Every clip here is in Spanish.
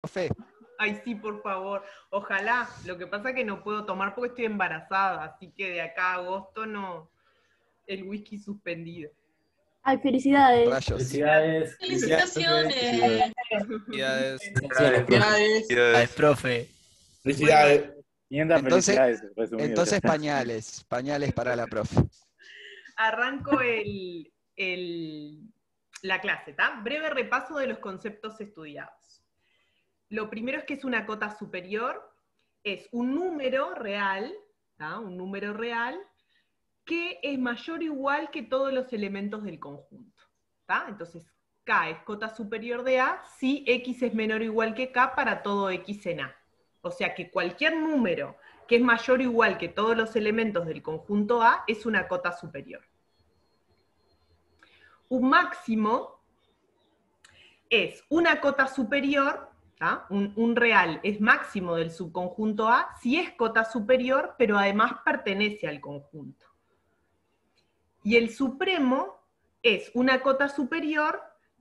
profe. Ay, sí, por favor. Ojalá. Lo que pasa es que no puedo tomar porque estoy embarazada, así que de acá a agosto no. El whisky suspendido. Ay, felicidades. Rayos. Felicidades. Felicitaciones. Felicidades. Felicidades, profe. Felicidades. 500 Entonces- felicidades, resumido. Entonces pañales, pañales para la profe. Arranco el, el- la clase, ¿tá? Breve repaso de los conceptos estudiados. Lo primero es que es una cota superior, es un número real. Un número real que es mayor o igual que todos los elementos del conjunto. Entonces, K es cota superior de A si X es menor o igual que K para todo X en A. O sea que cualquier número que es mayor o igual que todos los elementos del conjunto A es una cota superior. Un máximo es una cota superior, un, real es máximo del subconjunto A si es cota superior, pero además pertenece al conjunto. Y el supremo es una cota superior,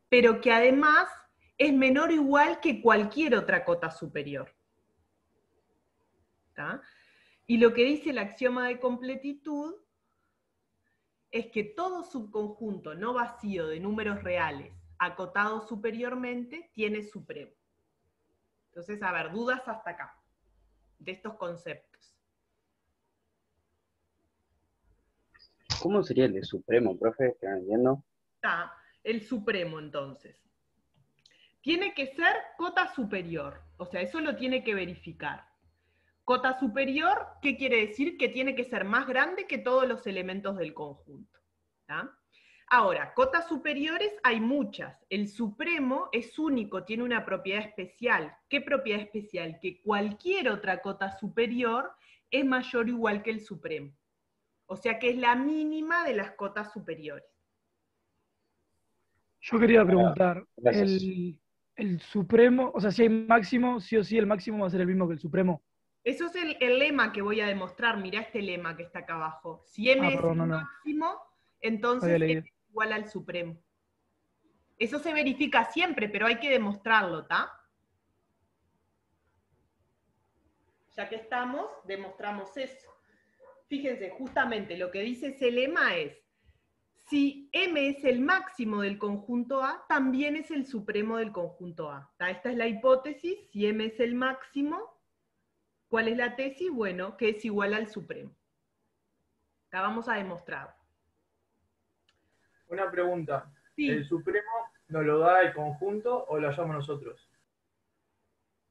pero que además es menor o igual que cualquier otra cota superior. Y lo que dice el axioma de completitud es que todo subconjunto no vacío de números reales acotado superiormente tiene supremo. Entonces, a ver, dudas hasta acá de estos conceptos. ¿Cómo sería el de Supremo, profe? Que no entiendo. Está el supremo entonces. Tiene que ser cota superior, o sea, eso lo tiene que verificar. Cota superior, ¿qué quiere decir? Que tiene que ser más grande que todos los elementos del conjunto. ¿tá? Ahora, cotas superiores hay muchas. El supremo es único, tiene una propiedad especial. ¿Qué propiedad especial? Que cualquier otra cota superior es mayor o igual que el supremo. O sea que es la mínima de las cotas superiores. Yo quería preguntar, el, el supremo, o sea, si hay máximo, sí o sí el máximo va a ser el mismo que el supremo. Eso es el, el lema que voy a demostrar. Mirá este lema que está acá abajo. Si M Ah, es perdón, el no, no. máximo, entonces M igual al supremo. Eso se verifica siempre, pero hay que demostrarlo, ¿está? Ya que estamos, demostramos eso. Fíjense, justamente lo que dice ese lema es, si M es el máximo del conjunto A, también es el supremo del conjunto A. Esta es la hipótesis, si M es el máximo, ¿cuál es la tesis? Bueno, que es igual al supremo. Acá vamos a demostrar. Una pregunta. Sí. ¿El Supremo nos lo da el conjunto o lo hallamos nosotros?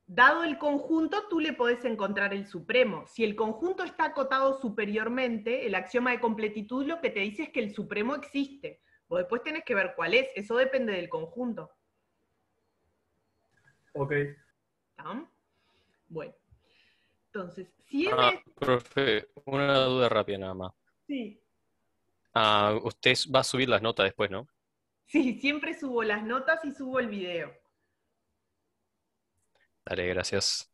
Dado el conjunto, tú le podés encontrar el supremo. Si el conjunto está acotado superiormente, el axioma de completitud lo que te dice es que el supremo existe. Vos después tenés que ver cuál es, eso depende del conjunto. Ok. Bueno, entonces, si M Ah, es- profe, una duda rápida nada más. sí, Ah, usted va a subir las notas después, ¿no? sí, siempre subo las notas y subo el video. Dale, gracias.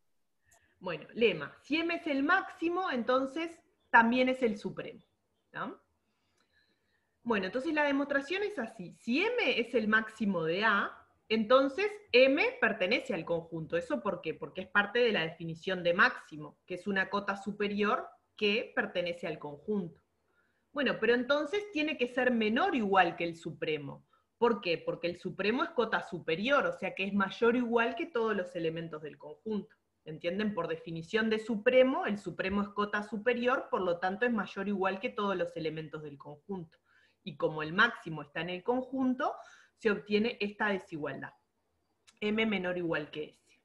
Bueno, lema. Si M es el máximo, entonces también es el supremo. ¿tá? Bueno, entonces la demostración es así. Si M es el máximo de A, entonces M pertenece al conjunto. ¿Eso por qué? Porque es parte de la definición de máximo, que es una cota superior que pertenece al conjunto. Bueno, pero entonces tiene que ser menor igual que el supremo. ¿Por qué? Porque el supremo es cota superior, o sea que es mayor o igual que todos los elementos del conjunto. ¿Entienden? Por definición de supremo, el supremo es cota superior, por lo tanto es mayor o igual que todos los elementos del conjunto. Y como el máximo está en el conjunto, se obtiene esta desigualdad. M menor o igual que S.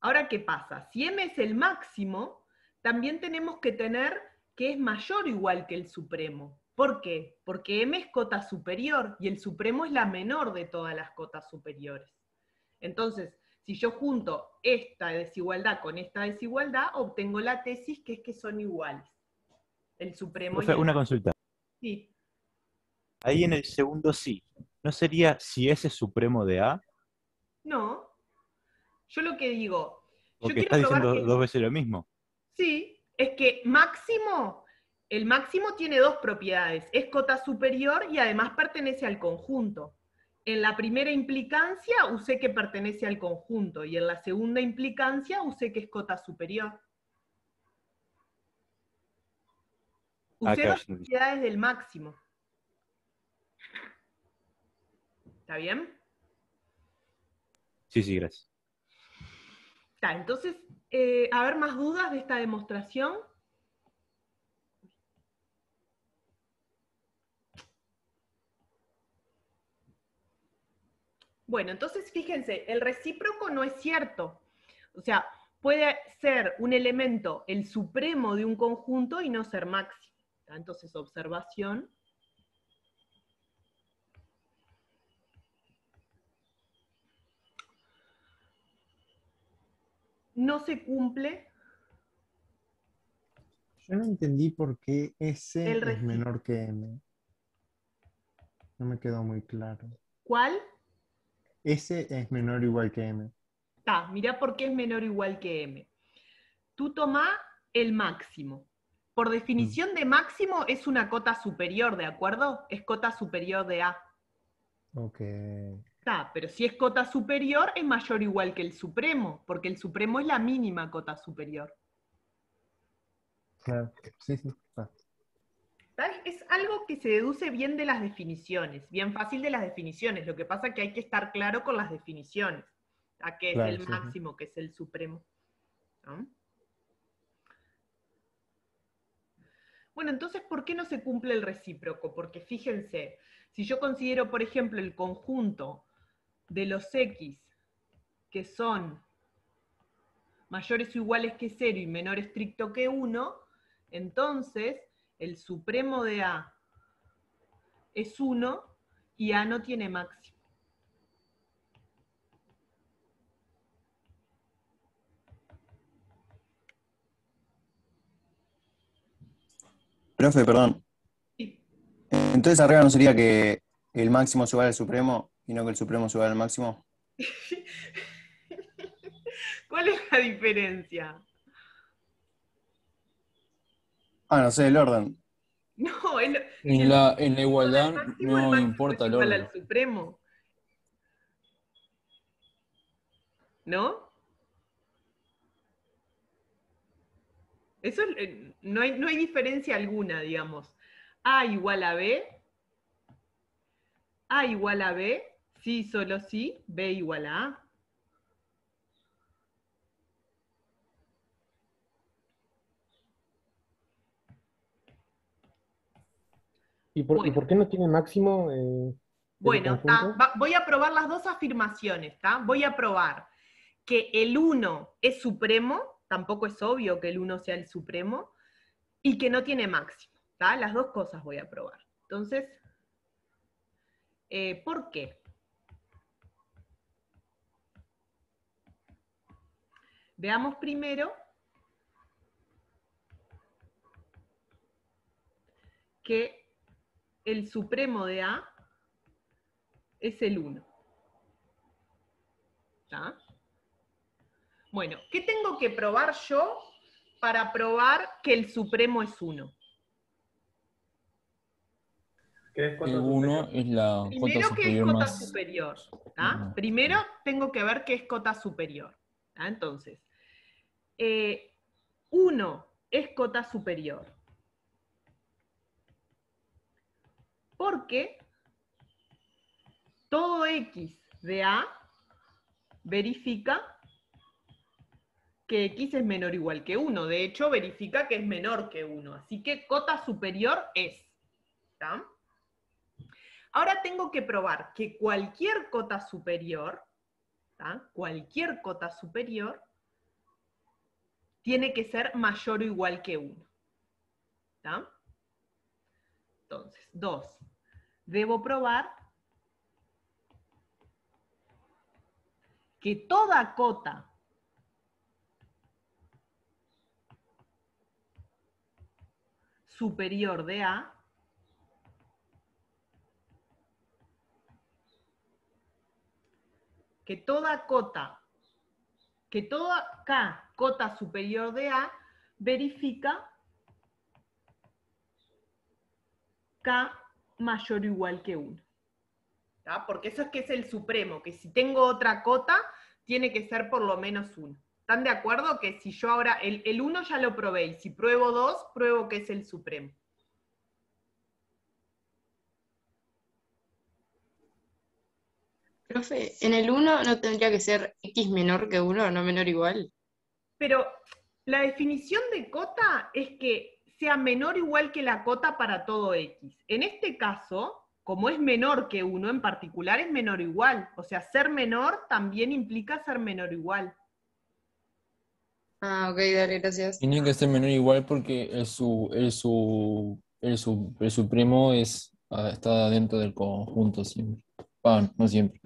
Ahora, ¿qué pasa? Si M es el máximo, también tenemos que tener que es mayor o igual que el supremo. ¿Por qué? Porque M es cota superior y el supremo es la menor de todas las cotas superiores. Entonces, si yo junto esta desigualdad con esta desigualdad, obtengo la tesis que es que son iguales. El supremo y el una consulta. Sí. Ahí en el segundo sí. ¿No sería si ese es supremo de A? No. Yo lo que digo, yo Porque quiero estás diciendo que dos veces lo mismo. Sí, es que máximo, el máximo tiene dos propiedades, es cota superior y además pertenece al conjunto. en la primera implicancia usé que pertenece al conjunto y en la segunda implicancia usé que es cota superior. Usé Acá dos propiedades del máximo. ¿Está bien? Sí, sí, gracias. Está, entonces, eh, a ver más dudas de esta demostración. Bueno, entonces fíjense, el recíproco no es cierto. O sea, puede ser un elemento el supremo de un conjunto y no ser máximo. Entonces, observación. No se cumple Yo no entendí por qué S El es menor que M. No me quedó muy claro. cuál. S es menor o igual que M. Está, mirá por qué es menor o igual que m. Tú tomá el máximo. Por definición de máximo es una cota superior, ¿de acuerdo? Es cota superior de A. Ok. Está, pero si es cota superior es mayor o igual que el supremo, porque el supremo es la mínima cota superior. Claro. Sí, sí. Es algo que se deduce bien de las definiciones, bien fácil de las definiciones. Lo que pasa es que hay que estar claro con las definiciones. ¿A qué es el sí, sí. máximo, qué es el supremo? ¿No? Bueno, entonces, ¿por qué no se cumple el recíproco? Porque fíjense, si yo considero, por ejemplo, el conjunto de los x que son mayores o iguales que 0 y menor estricto que 1, entonces el supremo de A es 1 y A no tiene máximo. Profe, perdón. Sí. Entonces arriba no sería que el máximo es igual al supremo y no que el supremo igual al máximo. ¿Cuál es la diferencia? Ah, no sé, el orden. No, el, En la, en la igualdad el no máximo importa el igual orden. al supremo. ¿No? Eso es- eh, no hay, no hay diferencia alguna, digamos. A igual a B. A igual a B. Sí, solo sí. B igual a A. ¿Y por, y Bueno. por qué no tiene máximo? eh, Bueno, conjunto? ta, va- voy a probar las dos afirmaciones, ¿está? Voy a probar que el 1 es supremo, tampoco es obvio que el 1 sea el supremo, y que no tiene máximo, ¿está? Las dos cosas voy a probar. Entonces, eh, ¿por qué? Veamos primero que el supremo de A es el 1. ¿Está? Bueno, ¿qué tengo que probar yo para probar que el supremo es 1? ¿Qué es cota El 1 superior? es la cota Primero que es cota más. superior. Ujú. Primero tengo que ver qué es cota superior. Entonces, 1 es cota superior. Porque todo x de A verifica que x es menor o igual que 1. De hecho, verifica que es menor que 1. Así que cota superior es. Ahora tengo que probar que cualquier cota superior, cualquier cota superior, tiene que ser mayor o igual que 1. ¿tá? Entonces, 2. Debo probar que toda cota superior de A que toda cota, que toda K cota superior de A verifica K mayor o igual que 1. ¿tá? Porque eso es que es el supremo, que si tengo otra cota, tiene que ser por lo menos 1. ¿Están de acuerdo? Que si yo ahora, el 1 ya lo probé, y si pruebo 2, pruebo que es el supremo. Profe, en el 1 no tendría que ser x menor que 1, no menor igual. Pero la definición de cota es que sea menor o igual que la cota para todo x. En este caso, como es menor que 1 en particular, es menor o igual. O sea, ser menor también implica ser menor o igual. Ah, ok, dale, gracias. Tiene que ser menor igual porque el, su, el, su, el, su- el supremo es, ah, está dentro del conjunto siempre. Ah, no siempre.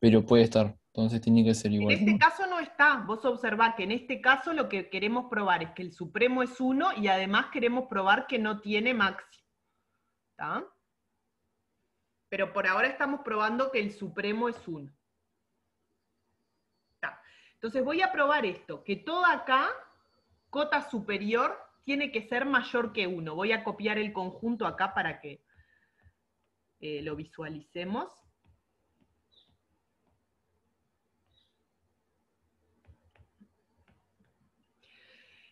Pero puede estar. Entonces tiene que ser En igual. este caso está. Vos observá que en este caso lo que queremos probar es que el supremo es 1 y además queremos probar que no tiene máximo. ¿Está? Pero por ahora estamos probando que el supremo es 1. ¿Está? Entonces voy a probar esto, que toda acá, cota superior, tiene que ser mayor que 1. Voy a copiar el conjunto acá para que eh, lo visualicemos.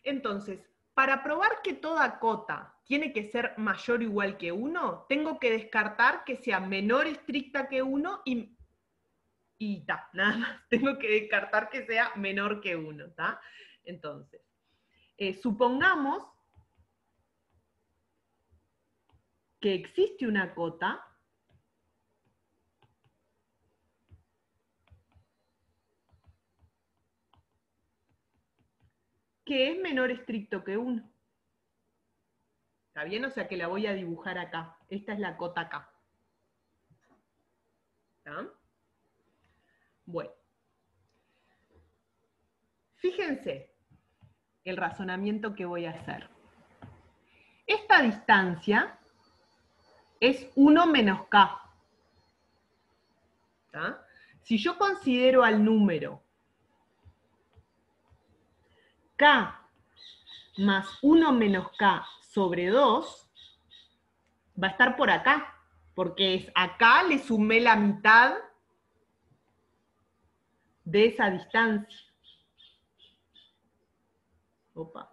Entonces, para probar que toda cota tiene que ser mayor o igual que 1, tengo que descartar que sea menor estricta que 1 y, nada más. Tengo que descartar que sea menor que 1, ¿está? Entonces, eh, supongamos que existe una cota que es menor estricto que 1. ¿Está bien? O sea que la voy a dibujar acá. Esta es la cota acá. ¿Está? Bueno. Fíjense el razonamiento que voy a hacer. Esta distancia es 1 menos k. ¿Está? Si yo considero al número k más 1 menos k sobre 2 va a estar por acá, porque es acá le sumé la mitad de esa distancia. Opa.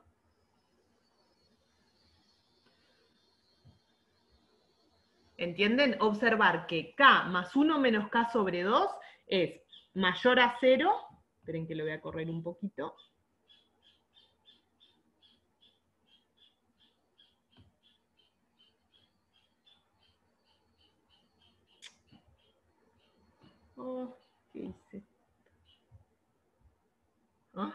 ¿Entienden? Observar que k más 1 menos k sobre 2 es mayor a 0. Esperen que lo voy a correr un poquito. Oh, ¿qué hice? ¿Ah?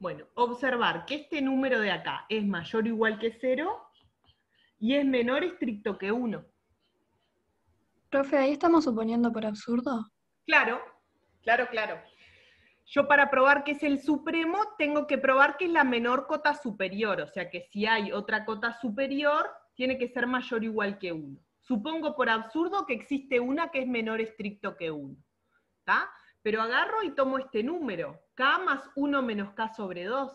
Bueno, observar que este número de acá es mayor o igual que 0 y es menor estricto que 1. Profe, ahí estamos suponiendo por absurdo. Claro, claro, claro. Yo para probar que es el supremo tengo que probar que es la menor cota superior, o sea que si hay otra cota superior, tiene que ser mayor o igual que 1. Supongo por absurdo que existe una que es menor estricto que 1. ¿Está? Pero agarro y tomo este número, k más 1 menos k sobre 2.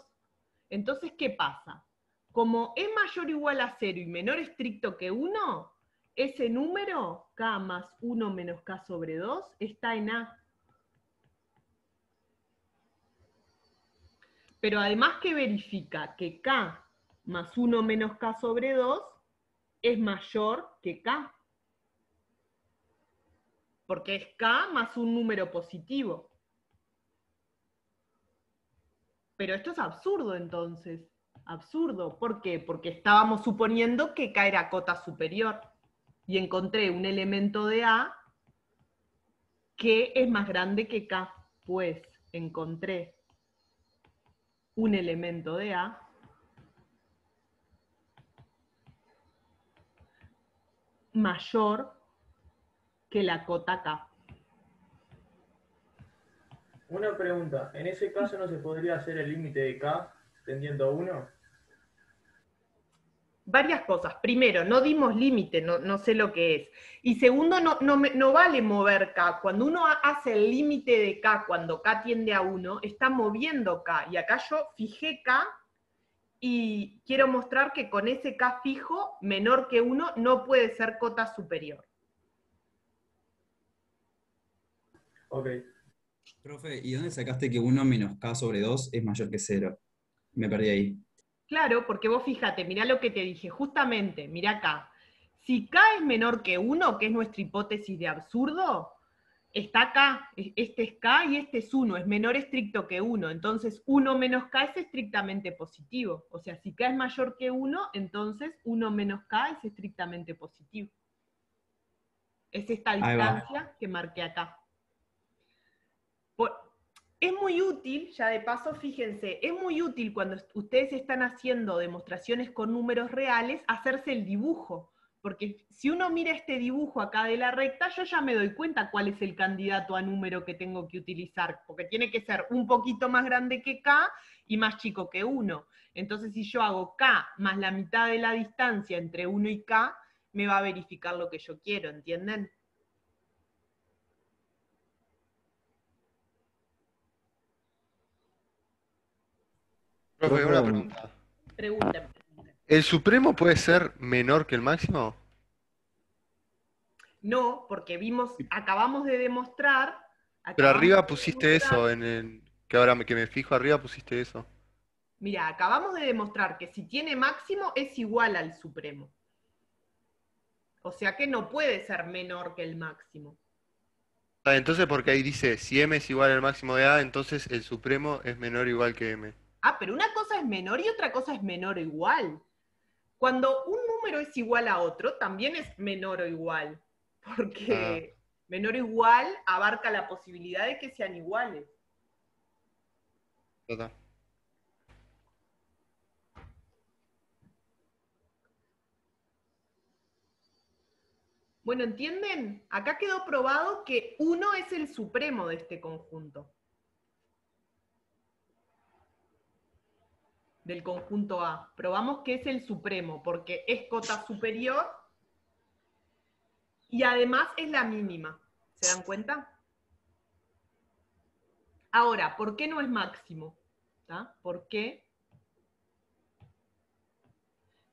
Entonces, ¿qué pasa? Como es mayor o igual a 0 y menor estricto que 1, ese número, k más 1 menos k sobre 2, está en A. Pero además que verifica que k más 1 menos k sobre 2 es mayor que k. Porque es k más un número positivo. Pero esto es absurdo entonces. Absurdo. ¿Por qué? Porque estábamos suponiendo que k era cota superior. Y encontré un elemento de A que es más grande que k. Pues encontré un elemento de A mayor que la cota K. Una pregunta, ¿en ese caso no se podría hacer el límite de K tendiendo a 1? Varias cosas. Primero, no dimos límite, no, no sé lo que es. Y segundo, no, no, vale mover K. Cuando uno ha- hace el límite de K, cuando K tiende a 1, está moviendo K. Y acá yo fijé K y quiero mostrar que con ese K fijo, menor que 1, no puede ser cota superior. Ok. Profe, ¿y dónde sacaste que 1 menos k sobre 2 es mayor que 0? Me perdí ahí. Claro, porque vos fíjate, mirá lo que te dije, justamente, mirá acá. Si K es menor que 1, que es nuestra hipótesis de absurdo, está acá, e- este es K y este es 1, es menor estricto que 1, entonces 1 menos K es estrictamente positivo. O sea, si K es mayor que 1, entonces 1 menos K es estrictamente positivo. Es esta distancia que marqué acá. Por- es muy útil, ya de paso, fíjense, es muy útil cuando ustedes están haciendo demostraciones con números reales, hacerse el dibujo. Porque si uno mira este dibujo acá de la recta, yo ya me doy cuenta cuál es el candidato a número que tengo que utilizar, porque tiene que ser un poquito más grande que K y más chico que 1. Entonces, si yo hago K más la mitad de la distancia entre 1 y K, me va a verificar lo que yo quiero, ¿entienden? Profe, una pregunta. Pregunten. ¿El supremo puede ser menor que el máximo? No, porque vimos, acabamos de demostrar. Pero arriba de pusiste demostrar- eso, en el, que ahora me- que me fijo arriba pusiste eso. Mira, acabamos de demostrar que si tiene máximo es igual al supremo. O sea que no puede ser menor que el máximo. Ah, entonces porque ahí dice, si m es igual al máximo de a, entonces el supremo es menor o igual que m. Ah, pero una cosa es menor y otra cosa es menor o igual. Cuando un número es igual a otro, también es menor o igual. Porque menor o igual abarca la posibilidad de que sean iguales. Total. Bueno, ¿entienden? Acá quedó probado que 1 es el supremo de este conjunto. Del conjunto A. Probamos que es el supremo porque es cota superior y además es la mínima. ¿Se dan cuenta? Ahora, ¿por qué no es máximo? ¿Tá? ¿Por qué?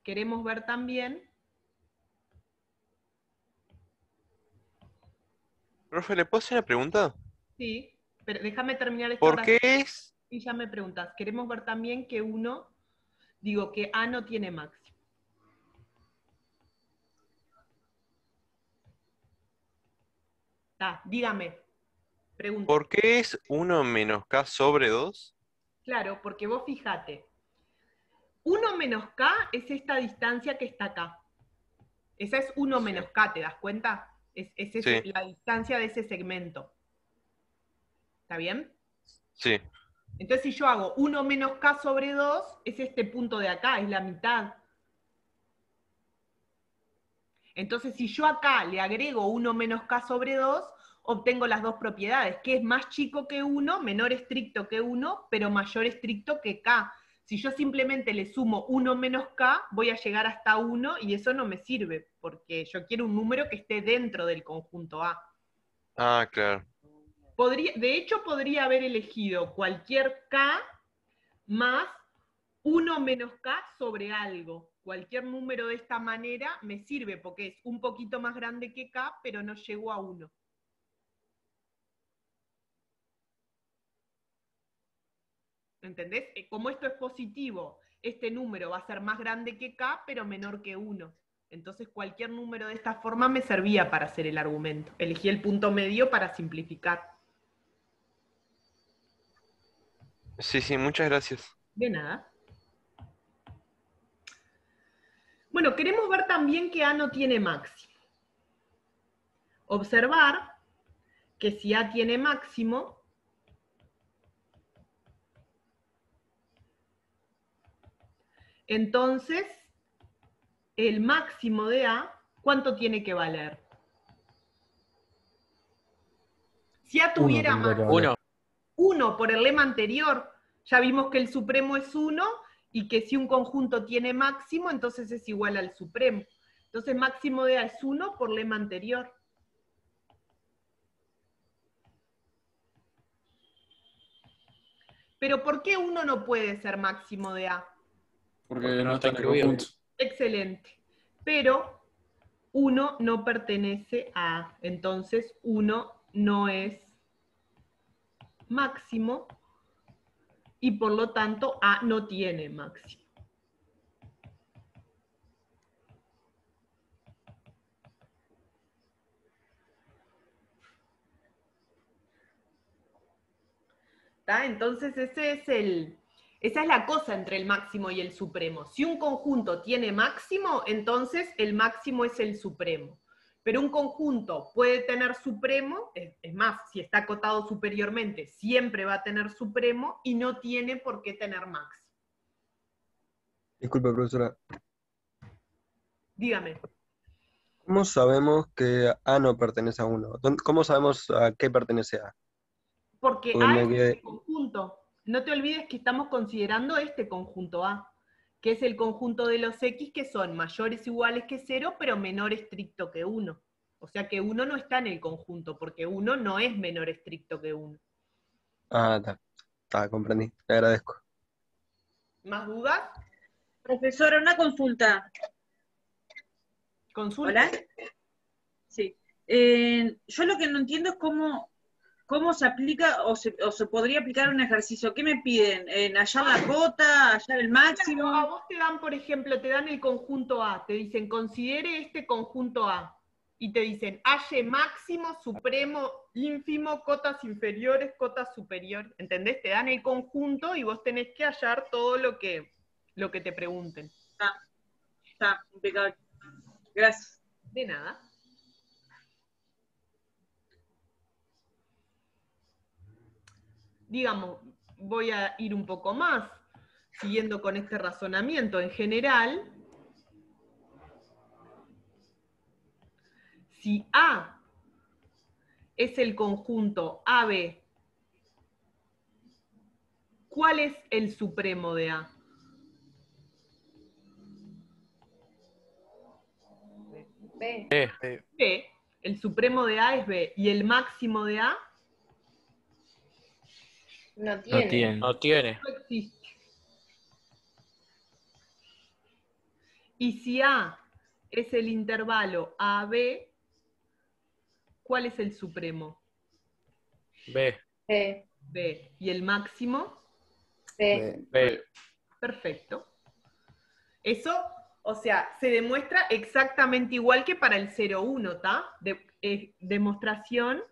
Queremos ver también Profe, ¿le puedo hacer una pregunta? Sí, pero déjame terminar esta ¿Por oración qué es? Y ya me preguntas. Queremos ver también que uno, digo que A no tiene máximo. Ah, dígame. Pregunta. ¿Por qué es 1 menos k sobre 2? Claro, porque vos fíjate. 1 menos K es esta distancia que está acá. Esa es 1 menos K, ¿te das cuenta? Es, es ese- Sí. la distancia de ese segmento. ¿Está bien? Sí. Entonces, si yo hago 1 menos k sobre 2, es este punto de acá, es la mitad. Entonces, si yo acá le agrego 1 menos k sobre 2, obtengo las dos propiedades, que es más chico que 1, menor estricto que 1, pero mayor estricto que k. Si yo simplemente le sumo 1 menos k, voy a llegar hasta 1 y eso no me sirve, porque yo quiero un número que esté dentro del conjunto A. Ah, claro. De hecho, podría haber elegido cualquier K más 1 menos K sobre algo. Cualquier número de esta manera me sirve porque es un poquito más grande que K, pero no llegó a 1. ¿Entendés? Eh, Como esto es positivo, este número va a ser más grande que K, pero menor que 1. Entonces cualquier número de esta forma me servía para hacer el argumento. Elegí el punto medio para simplificar. Sí, sí, muchas gracias. De nada. Bueno, queremos ver también que A no tiene máximo. Observar que si A tiene máximo, entonces el máximo de A, ¿cuánto tiene que valer? Si A tuviera que máximo, valer. Uno por el lema anterior. Ya vimos que el supremo es uno y que si un conjunto tiene máximo, entonces es igual al supremo. Entonces máximo de A es 1 por lema anterior. Pero ¿por qué uno no puede ser máximo de A? Porque no está en el conjunto. Excelente. Pero 1 no pertenece a A. Entonces 1 no es máximo y por lo tanto A no tiene máximo. Entonces ese es el, esa es la cosa entre el máximo y el supremo. Si un conjunto tiene máximo, entonces el máximo es el supremo. Pero un conjunto puede tener supremo, es, es más, si está acotado superiormente, siempre va a tener supremo y no tiene por qué tener máximo. Disculpe, profesora. Dígame. ¿Cómo sabemos que A no pertenece a 1? ¿Cómo sabemos a qué pertenece A? Porque Porque A es quedé- el conjunto. No te olvides que estamos considerando este conjunto A, que es el conjunto de los X que son mayores o iguales que 0, pero menor estricto que 1. O sea que 1 no está en el conjunto, porque 1 no es menor estricto que 1. Ah, está. Está, comprendí. Le agradezco. ¿Más dudas? Profesora, una consulta. Consulta. ¿Hola? Sí. Eh, yo lo que no entiendo es cómo, cómo se aplica o se, o se podría aplicar un ejercicio. ¿Qué me piden? ¿En hallar la cota, hallar el máximo? A vos te dan, por ejemplo, te dan el conjunto A, te dicen, considere este conjunto A. Y te dicen, halle máximo, supremo, ínfimo, cotas inferiores, cotas superiores. ¿Entendés? Te dan el conjunto y vos tenés que hallar todo lo que, lo que te pregunten. Está, está, impecable. Gracias. De nada. Digamos, voy a ir un poco más, siguiendo con este razonamiento. En general, si A es el conjunto AB, ¿cuál es el supremo de A? B. B. El supremo de A es B. ¿Y el máximo de A? No tiene. No tiene. No existe. Y si A es el intervalo AB, ¿cuál es el supremo? B. B. B. ¿Y el máximo? B. B. Perfecto. Eso, o sea, se demuestra exactamente igual que para el 0,1, ¿está? De- eh, demostración.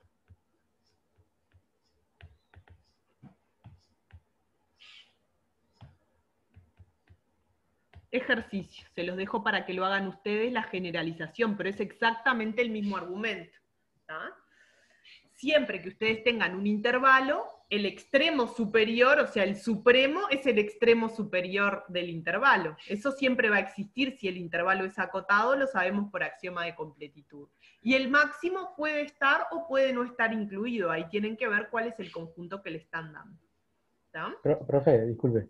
Ejercicio. Se los dejo para que lo hagan ustedes la generalización, pero es exactamente el mismo argumento. Siempre que ustedes tengan un intervalo, el extremo superior, o sea, el supremo, es el extremo superior del intervalo. Eso siempre va a existir si el intervalo es acotado, lo sabemos por axioma de completitud. Y el máximo puede estar o puede no estar incluido. Ahí tienen que ver cuál es el conjunto que le están dando. ¿Tá? Pro- profe, disculpe.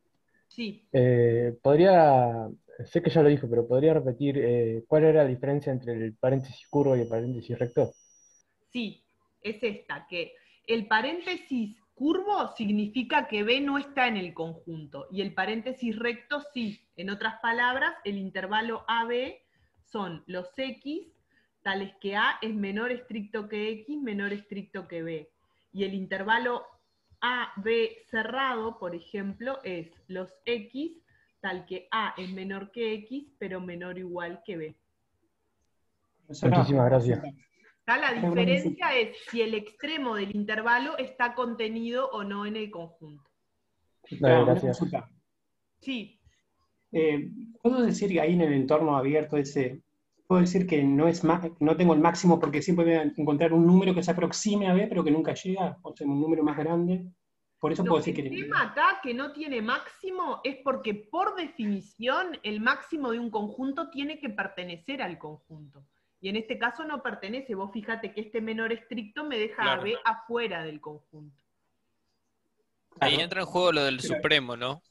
Sí. Eh, podría, sé que ya lo dijo, pero podría repetir eh, cuál era la diferencia entre el paréntesis curvo y el paréntesis recto. Sí, es esta, que el paréntesis curvo significa que B no está en el conjunto y el paréntesis recto sí. En otras palabras, el intervalo AB son los X tales que A es menor estricto que X, menor estricto que B. Y el intervalo AB cerrado, por ejemplo, es los X tal que A es menor que X, pero menor o igual que B. Muchísimas gracias. La diferencia es si el extremo del intervalo está contenido o no en el conjunto. Dale, gracias. Sí, Eh, ¿Puedo decir que ahí en el entorno abierto ese, puedo decir que no es no tengo el máximo porque siempre voy a encontrar un número que se aproxime a B, pero que nunca llega, o sea, un número más grande? Por eso No, puedo decir el que... tema acá que no tiene máximo es porque por definición el máximo de un conjunto tiene que pertenecer al conjunto. Y en este caso no pertenece. Vos fíjate que este menor estricto me deja a. B afuera del conjunto. Ahí entra en juego lo del supremo, ¿no?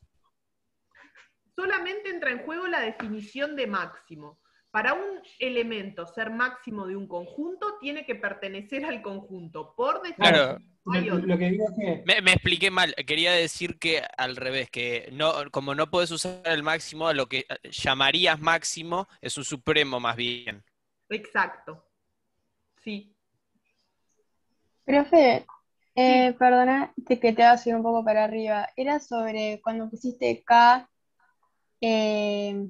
Solamente entra en juego la definición de máximo. Para un elemento ser máximo de un conjunto, tiene que pertenecer al conjunto. Por definición, Claro. Lo, que digo es que Me, me expliqué mal. Quería decir que al revés, que no, como no puedes usar el máximo, lo que llamarías máximo es un supremo más bien. Exacto. Sí. Profe, eh, perdona te- que te haga subir un poco para arriba. Era sobre cuando pusiste K, eh,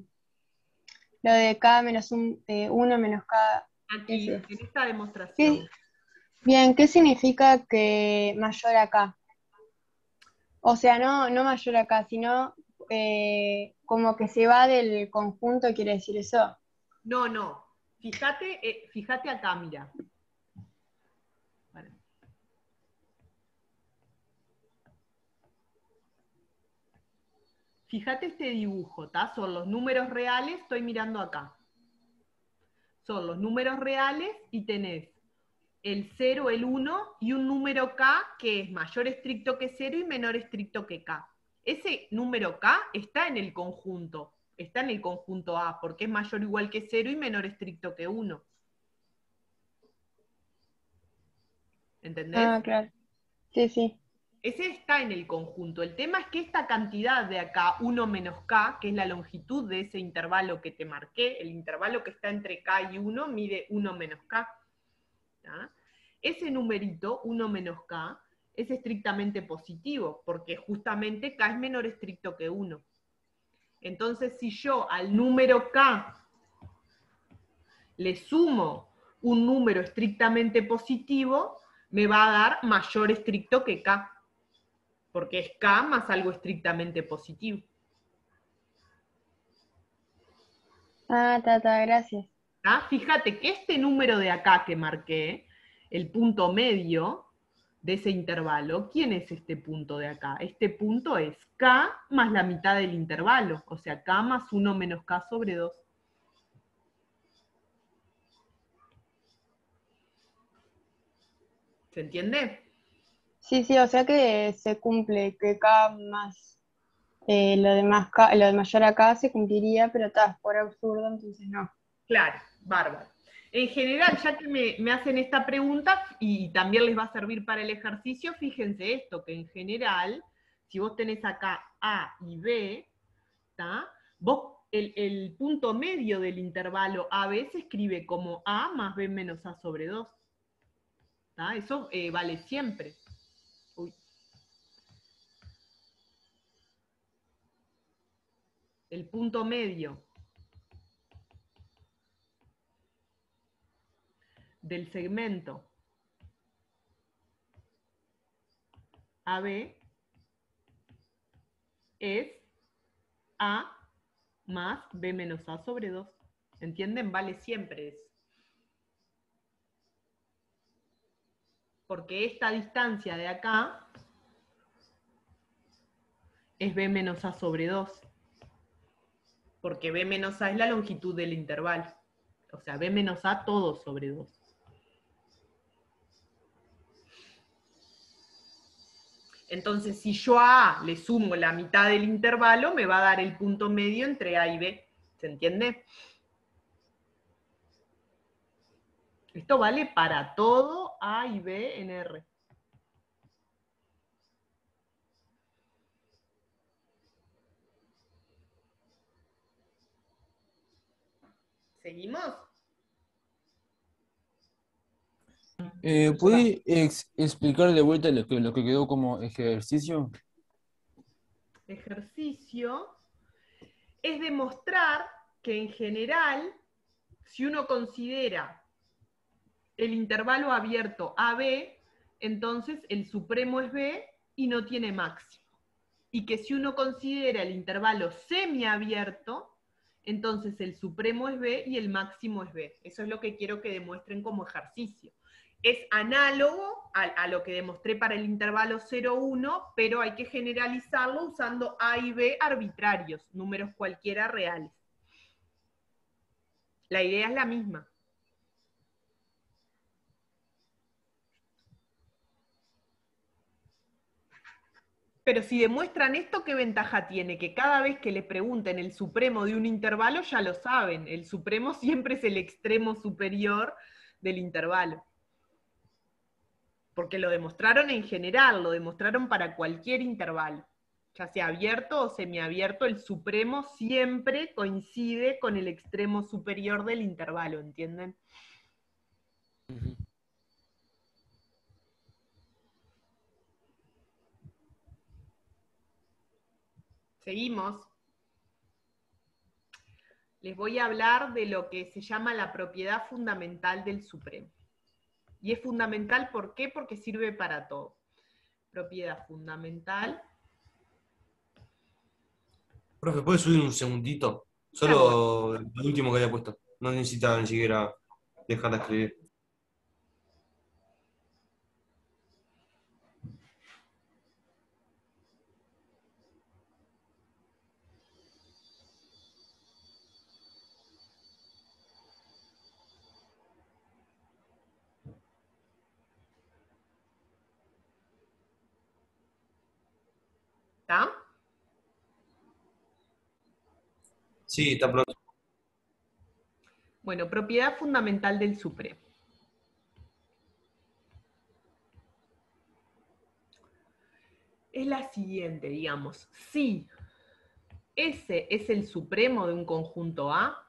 lo de K menos un, eh, 1 menos K. Aquí, en esta demostración. ¿Qué- bien, ¿qué significa que mayor a K? O sea, no, no mayor a K, sino eh, como que se va del conjunto, quiere decir eso. No, no. Fíjate, eh, fíjate acá, mira. Vale. Fíjate este dibujo, ¿está? Son los números reales, estoy mirando acá. Son los números reales y tenés el 0, el 1 y un número K que es mayor estricto que 0 y menor estricto que K. Ese número K está en el conjunto, está en el conjunto A, porque es mayor o igual que 0 y menor estricto que 1. ¿Entendés? Ah, claro. Sí, sí. Ese está en el conjunto. El tema es que esta cantidad de acá, 1 menos k, que es la longitud de ese intervalo que te marqué, el intervalo que está entre k y 1 mide 1 menos k. Ese numerito, 1 menos k, es estrictamente positivo, porque justamente k es menor estricto que 1. Entonces, si yo al número k le sumo un número estrictamente positivo, me va a dar mayor estricto que k, porque es k más algo estrictamente positivo. Ah, tata, gracias. ¿tá? Fíjate que este número de acá que marqué, el punto medio de ese intervalo, ¿quién es este punto de acá? Este punto es k más la mitad del intervalo, o sea, k más 1 menos k sobre 2. ¿Se entiende? Sí, sí, o sea que se cumple, que K más eh, lo de más lo de mayor a K se cumpliría, pero está por absurdo, entonces no. Claro, bárbaro. En general, ya que me, me hacen esta pregunta y también les va a servir para el ejercicio, fíjense esto, que en general, si vos tenés acá A y B, ¿tá? vos el, el punto medio del intervalo AB se escribe como A más B menos A sobre 2. ¿tá? Eso eh, vale siempre. El punto medio del segmento AB es A más B menos A sobre 2. ¿Entienden? Vale siempre eso. Porque esta distancia de acá es B menos A sobre 2. Porque B menos A es la longitud del intervalo. O sea, B menos A todo sobre 2. Entonces, si yo a A le sumo la mitad del intervalo, me va a dar el punto medio entre A y B. ¿Se entiende? Esto vale para todo A y B en R. ¿Seguimos? Eh, ¿puede ex- explicar de vuelta lo que, lo que quedó como ejercicio? ejercicio es demostrar que en general, si uno considera el intervalo abierto AB, entonces el supremo es B y no tiene máximo. Y que si uno considera el intervalo semiabierto, entonces el supremo es B y el máximo es B. Eso es lo que quiero que demuestren como ejercicio. Es análogo a, lo que demostré para el intervalo 0,1, pero hay que generalizarlo usando A y B arbitrarios, números cualquiera reales. La idea es la misma. Pero si demuestran esto, ¿qué ventaja tiene? Que cada vez que le pregunten el supremo de un intervalo, ya lo saben. El supremo siempre es el extremo superior del intervalo. Porque lo demostraron en general, lo demostraron para cualquier intervalo. Ya sea abierto o semiabierto, el supremo siempre coincide con el extremo superior del intervalo, ¿entienden? Seguimos. Les voy a hablar de lo que se llama la propiedad fundamental del supremo. Y es fundamental, ¿por qué? Porque sirve para todo. Propiedad fundamental. Profe, ¿puedes subir un segundito? Solo lo último que había puesto. No necesitaba ni siquiera dejar de escribir. ¿Está? Sí, está pronto. Bueno, propiedad fundamental del supremo. Es la siguiente, digamos, si ese es el supremo de un conjunto A,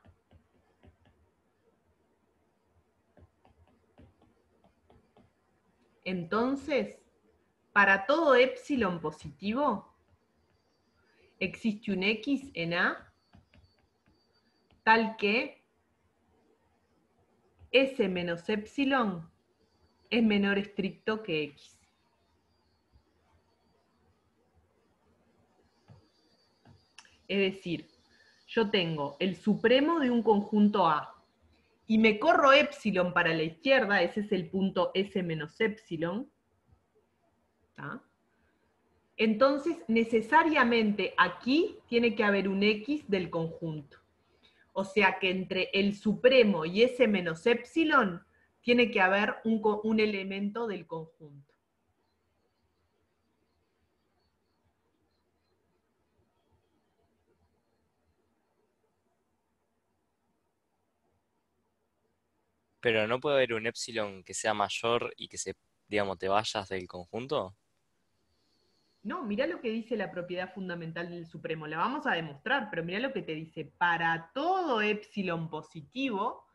entonces, para todo epsilon positivo, existe un X en A tal que S menos epsilon es menor estricto que X. Es decir, yo tengo el supremo de un conjunto A y me corro epsilon para la izquierda, ese es el punto S menos epsilon, entonces necesariamente aquí tiene que haber un X del conjunto. O sea que entre el supremo y S menos epsilon tiene que haber un elemento del conjunto. Pero no puede haber un epsilon que sea mayor y que se, digamos, te vayas del conjunto. No, mirá lo que dice la propiedad fundamental del supremo. La vamos a demostrar, pero mirá lo que te dice. Para todo epsilon positivo,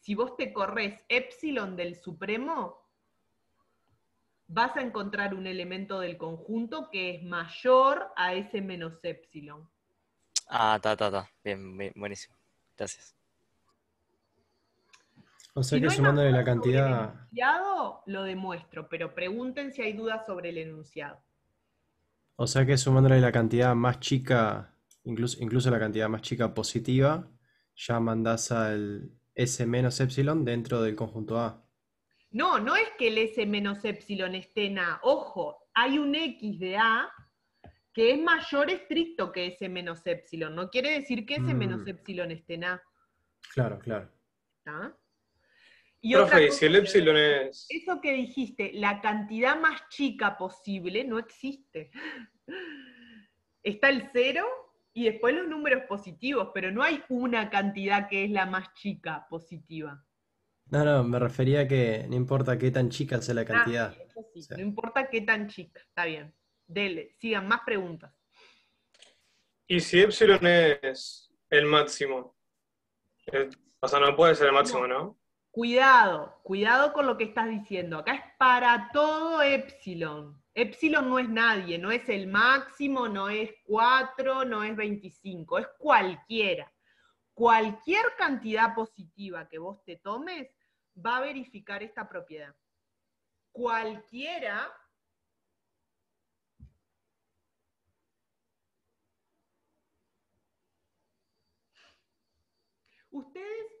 si vos te corres epsilon del supremo, vas a encontrar un elemento del conjunto que es mayor a ese menos epsilon. Ah, ta, ta, ta. Bien, bien, buenísimo. Gracias. O sea Si que no sumándole la sobre el cantidad, enunciado, lo demuestro, pero pregunten si hay dudas sobre el enunciado. O sea que sumándole la cantidad más chica, incluso, incluso la cantidad más chica positiva, ya mandás al S menos epsilon dentro del conjunto A. No, no es que el S menos epsilon esté en A. Ojo, hay un X de A que es mayor estricto que S menos epsilon. No quiere decir que S menos Mm. epsilon esté en A. Claro, claro. ¿tá? Y Profe, si el epsilon es... Eso que dijiste, la cantidad más chica posible no existe. Está el cero y después los números positivos, pero no hay una cantidad que es la más chica positiva. No, no, me refería a que no importa qué tan chica sea la Ah, cantidad. sí, sí, no importa qué tan chica, está bien. Dele, sigan más preguntas. Y si epsilon es el máximo. Eh, O sea, no puede ser el máximo, ¿no? Cuidado, cuidado con lo que estás diciendo. Acá es para todo epsilon. Epsilon no es nadie, no es el máximo, no es 4, no es 25, es cualquiera. Cualquier cantidad positiva que vos te tomes va a verificar esta propiedad. Cualquiera Ustedes,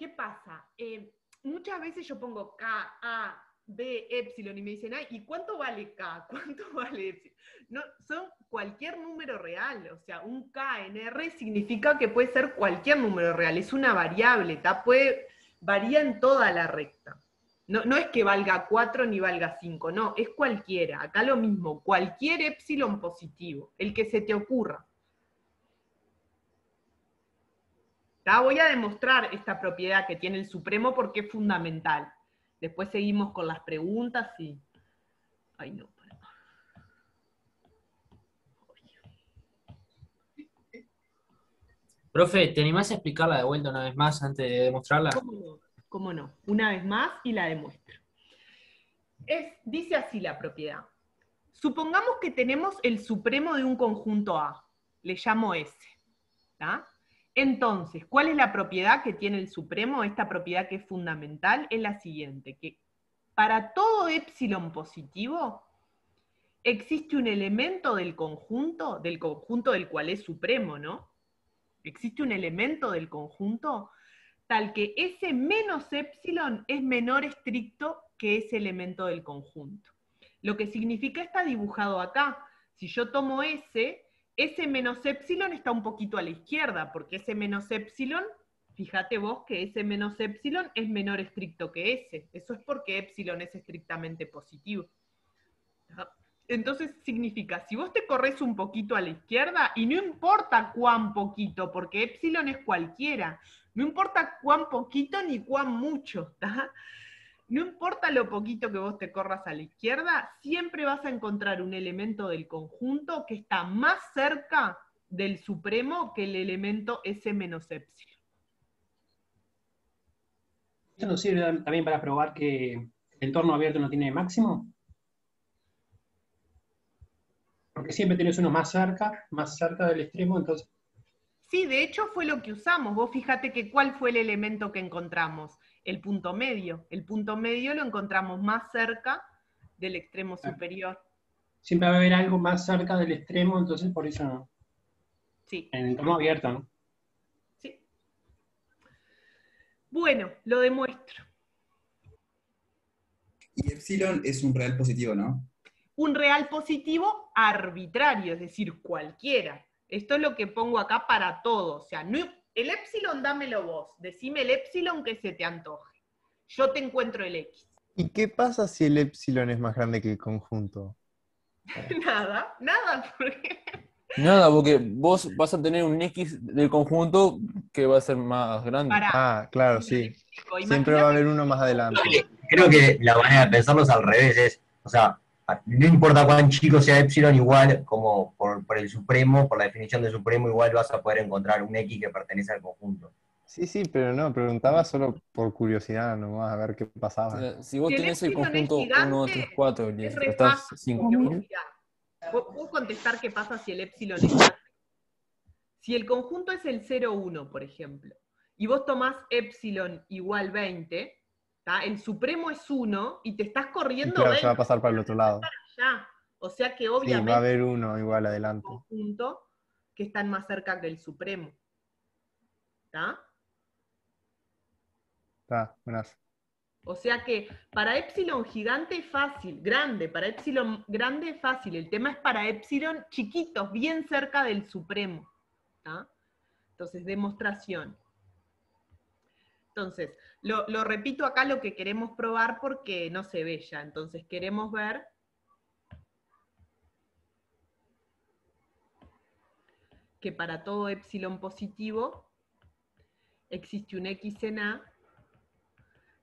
¿qué pasa? Eh, muchas veces yo pongo K, A, B, epsilon y me dicen, ay, ¿y cuánto vale K? ¿Cuánto vale epsilon? No, son cualquier número real, o sea, un K en R significa que puede ser cualquier número real, es una variable, ¿tá? Puede, varía en toda la recta. No, no es que valga 4 ni valga 5, no, es cualquiera. Acá lo mismo, cualquier epsilon positivo, el que se te ocurra. ¿Tá? Voy a demostrar esta propiedad que tiene el supremo porque es fundamental. Después seguimos con las preguntas y... Ay, no. Profe, ¿te animás a explicarla de vuelta una vez más antes de demostrarla? ¿Cómo no? ¿Cómo no? Una vez más y la demuestro. Es, dice así la propiedad. Supongamos que tenemos el supremo de un conjunto A. Le llamo S. ¿tá? Entonces, ¿cuál es la propiedad que tiene el supremo? Esta propiedad que es fundamental es la siguiente, que para todo epsilon positivo existe un elemento del conjunto, del conjunto del cual es supremo, ¿no? Existe un elemento del conjunto tal que ese menos epsilon es menor estricto que ese elemento del conjunto. Lo que significa está dibujado acá. Si yo tomo S, ese menos epsilon está un poquito a la izquierda, porque ese menos epsilon, fíjate vos que ese menos epsilon es menor estricto que ese. Eso es porque epsilon es estrictamente positivo. Entonces significa, si vos te corres un poquito a la izquierda, y no importa cuán poquito, porque epsilon es cualquiera, no importa cuán poquito ni cuán mucho, ¿tá? No importa lo poquito que vos te corras a la izquierda, siempre vas a encontrar un elemento del conjunto que está más cerca del supremo que el elemento S menos epsilon. ¿Esto nos sirve también para probar que el entorno abierto no tiene máximo? Porque siempre tienes uno más cerca, más cerca del extremo, entonces Sí, de hecho fue lo que usamos. Vos fíjate que cuál fue el elemento que encontramos, el punto medio. El punto medio lo encontramos más cerca del extremo superior. siempre va a haber algo más cerca del extremo, entonces por eso no. Sí. En el entorno abierto, ¿no? Bueno, lo demuestro. Y epsilon es un real positivo, ¿no? Un real positivo arbitrario, es decir, cualquiera. Esto es lo que pongo acá para todo. O sea, no, el epsilon dámelo vos. Decime el epsilon que se te antoje. Yo te encuentro el X. ¿Y qué pasa si el epsilon es más grande que el conjunto? nada, nada, porque Nada, porque vos vas a tener un X del conjunto que va a ser más grande. Pará. Ah, claro, sí. Siempre va a haber uno más adelante. Creo que la manera de pensarlo es al revés, es, o sea, no importa cuán chico sea epsilon, igual como por, por el supremo, por la definición de supremo, igual vas a poder encontrar un X que pertenece al conjunto. Sí, sí, pero no, preguntaba solo por curiosidad nomás, a ver qué pasaba. O sea, si vos Si el tenés el conjunto gigante, 1, 2, 3, 4 y estás fácil, 5000, Mirá, ¿Puedo puedo contestar qué pasa si el epsilon es grande? Si el conjunto es el 0,1, por ejemplo, y vos tomás epsilon igual 20, ¿tá? el supremo es 1 y te estás corriendo claro, 20 se va a pasar para el otro lado. allá. O sea que Sí, obviamente va a haber uno igual adelante. que están más cerca que el supremo. ¿Tá? Está, buenas. O sea que para epsilon gigante es fácil, grande, para epsilon grande es fácil. El tema es para epsilon chiquitos, bien cerca del supremo. ¿tá? Entonces, demostración. Entonces, lo, repito acá lo que queremos probar porque no se ve ya. Entonces, queremos ver que para todo epsilon positivo existe un x en A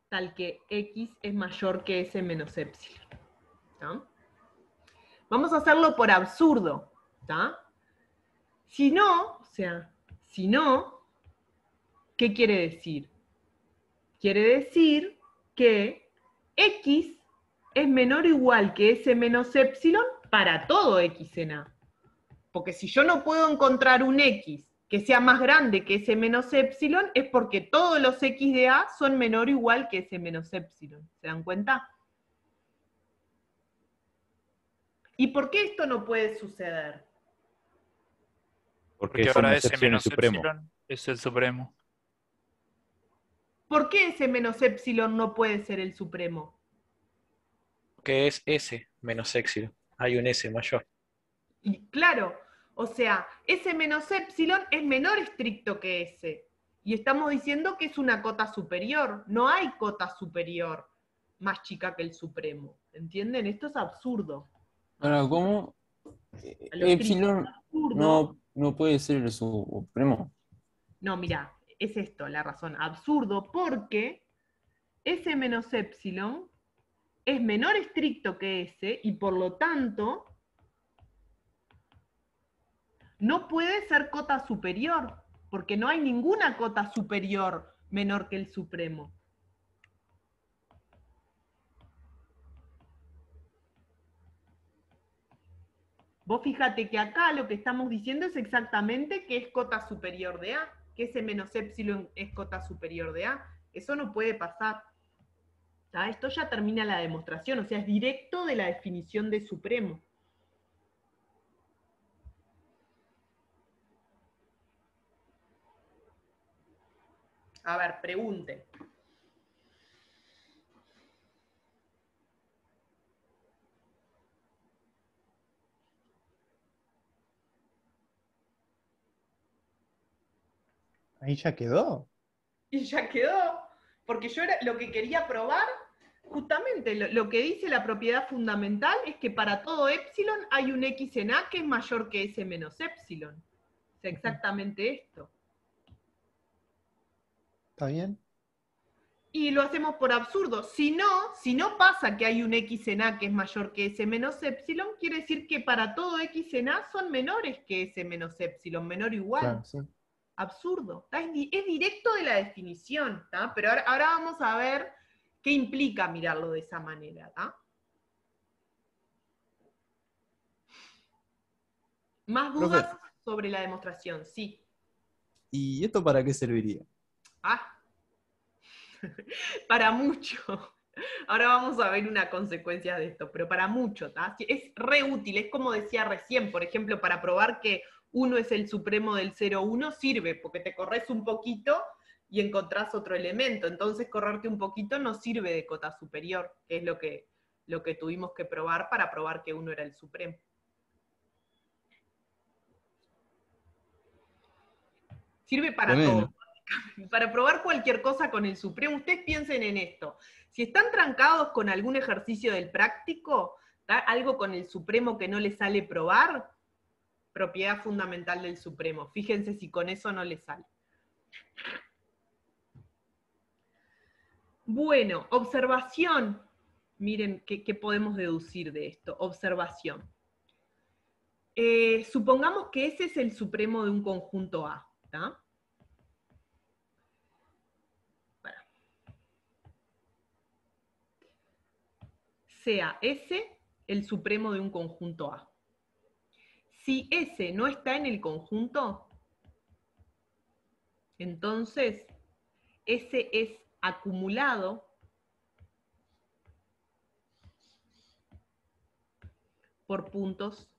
tal que x es mayor que s menos epsilon. Vamos a hacerlo por absurdo. Si no, o sea, si no, ¿qué quiere decir? Quiere decir que x es menor o igual que s menos epsilon para todo x en A. Porque si yo no puedo encontrar un x que sea más grande que ese menos epsilon, es porque todos los x de A son menor o igual que ese menos epsilon. ¿Se dan cuenta? ¿Y por qué esto no puede suceder? Porque, ahora epsilon menos epsilon es el supremo. ¿Por qué ese menos epsilon no puede ser el supremo? Que es S menos epsilon. Hay un S mayor. Y claro, o sea, ese menos epsilon es menor estricto que ese. Y estamos diciendo que es una cota superior. No hay cota superior. más chica que el supremo. ¿Entienden? Esto es absurdo. Ahora, ¿cómo? Epsilon no, no puede ser el supremo. No, mira, es esto la razón. Absurdo porque S menos epsilon es menor estricto que S y por lo tanto no puede ser cota superior, porque no hay ninguna cota superior menor que el supremo. Vos fíjate que acá lo que estamos diciendo es exactamente que es cota superior de A, que ese menos epsilon es cota superior de A. Eso no puede pasar. Esto ya termina la demostración, o sea, es directo de la definición de supremo. A ver, pregunte. Ahí ya quedó. Y ya quedó. Porque yo era, lo que quería probar, justamente lo, lo que dice la propiedad fundamental es que para todo epsilon hay un x en A que es mayor que S menos epsilon. O sea, exactamente esto. ¿Está bien? Y lo hacemos por absurdo. Si no, si no pasa que hay un x en A que es mayor que S menos epsilon, quiere decir que para todo x en A son menores que S menos epsilon, menor o igual. Claro, sí. Absurdo. ¿tá? Es, di- es directo de la definición, ¿tá? pero ahora, ahora vamos a ver qué implica mirarlo de esa manera. ¿tá? Más Profe. dudas sobre la demostración, sí. ¿Y esto para qué serviría? Ah, para mucho. Ahora vamos a ver una consecuencia de esto, pero para mucho, ¿tá? Es re útil, es como decía recién, por ejemplo, para probar que uno es el supremo del 0,1 sirve, porque te corres un poquito y encontrás otro elemento. Entonces, correrte un poquito no sirve de cota superior, que es lo que, lo que tuvimos que probar para probar que uno era el supremo. Sirve para todo. Para probar cualquier cosa con el Supremo, ustedes piensen en esto. Si están trancados con algún ejercicio del práctico, algo con el Supremo que no les sale probar, propiedad fundamental del Supremo. Fíjense si con eso no les sale. Bueno, observación. Miren qué, podemos deducir de esto. Observación. Eh, supongamos que ese es el supremo de un conjunto A. Sea S el supremo de un conjunto A. Si S no está en el conjunto, entonces S es acumulado por puntos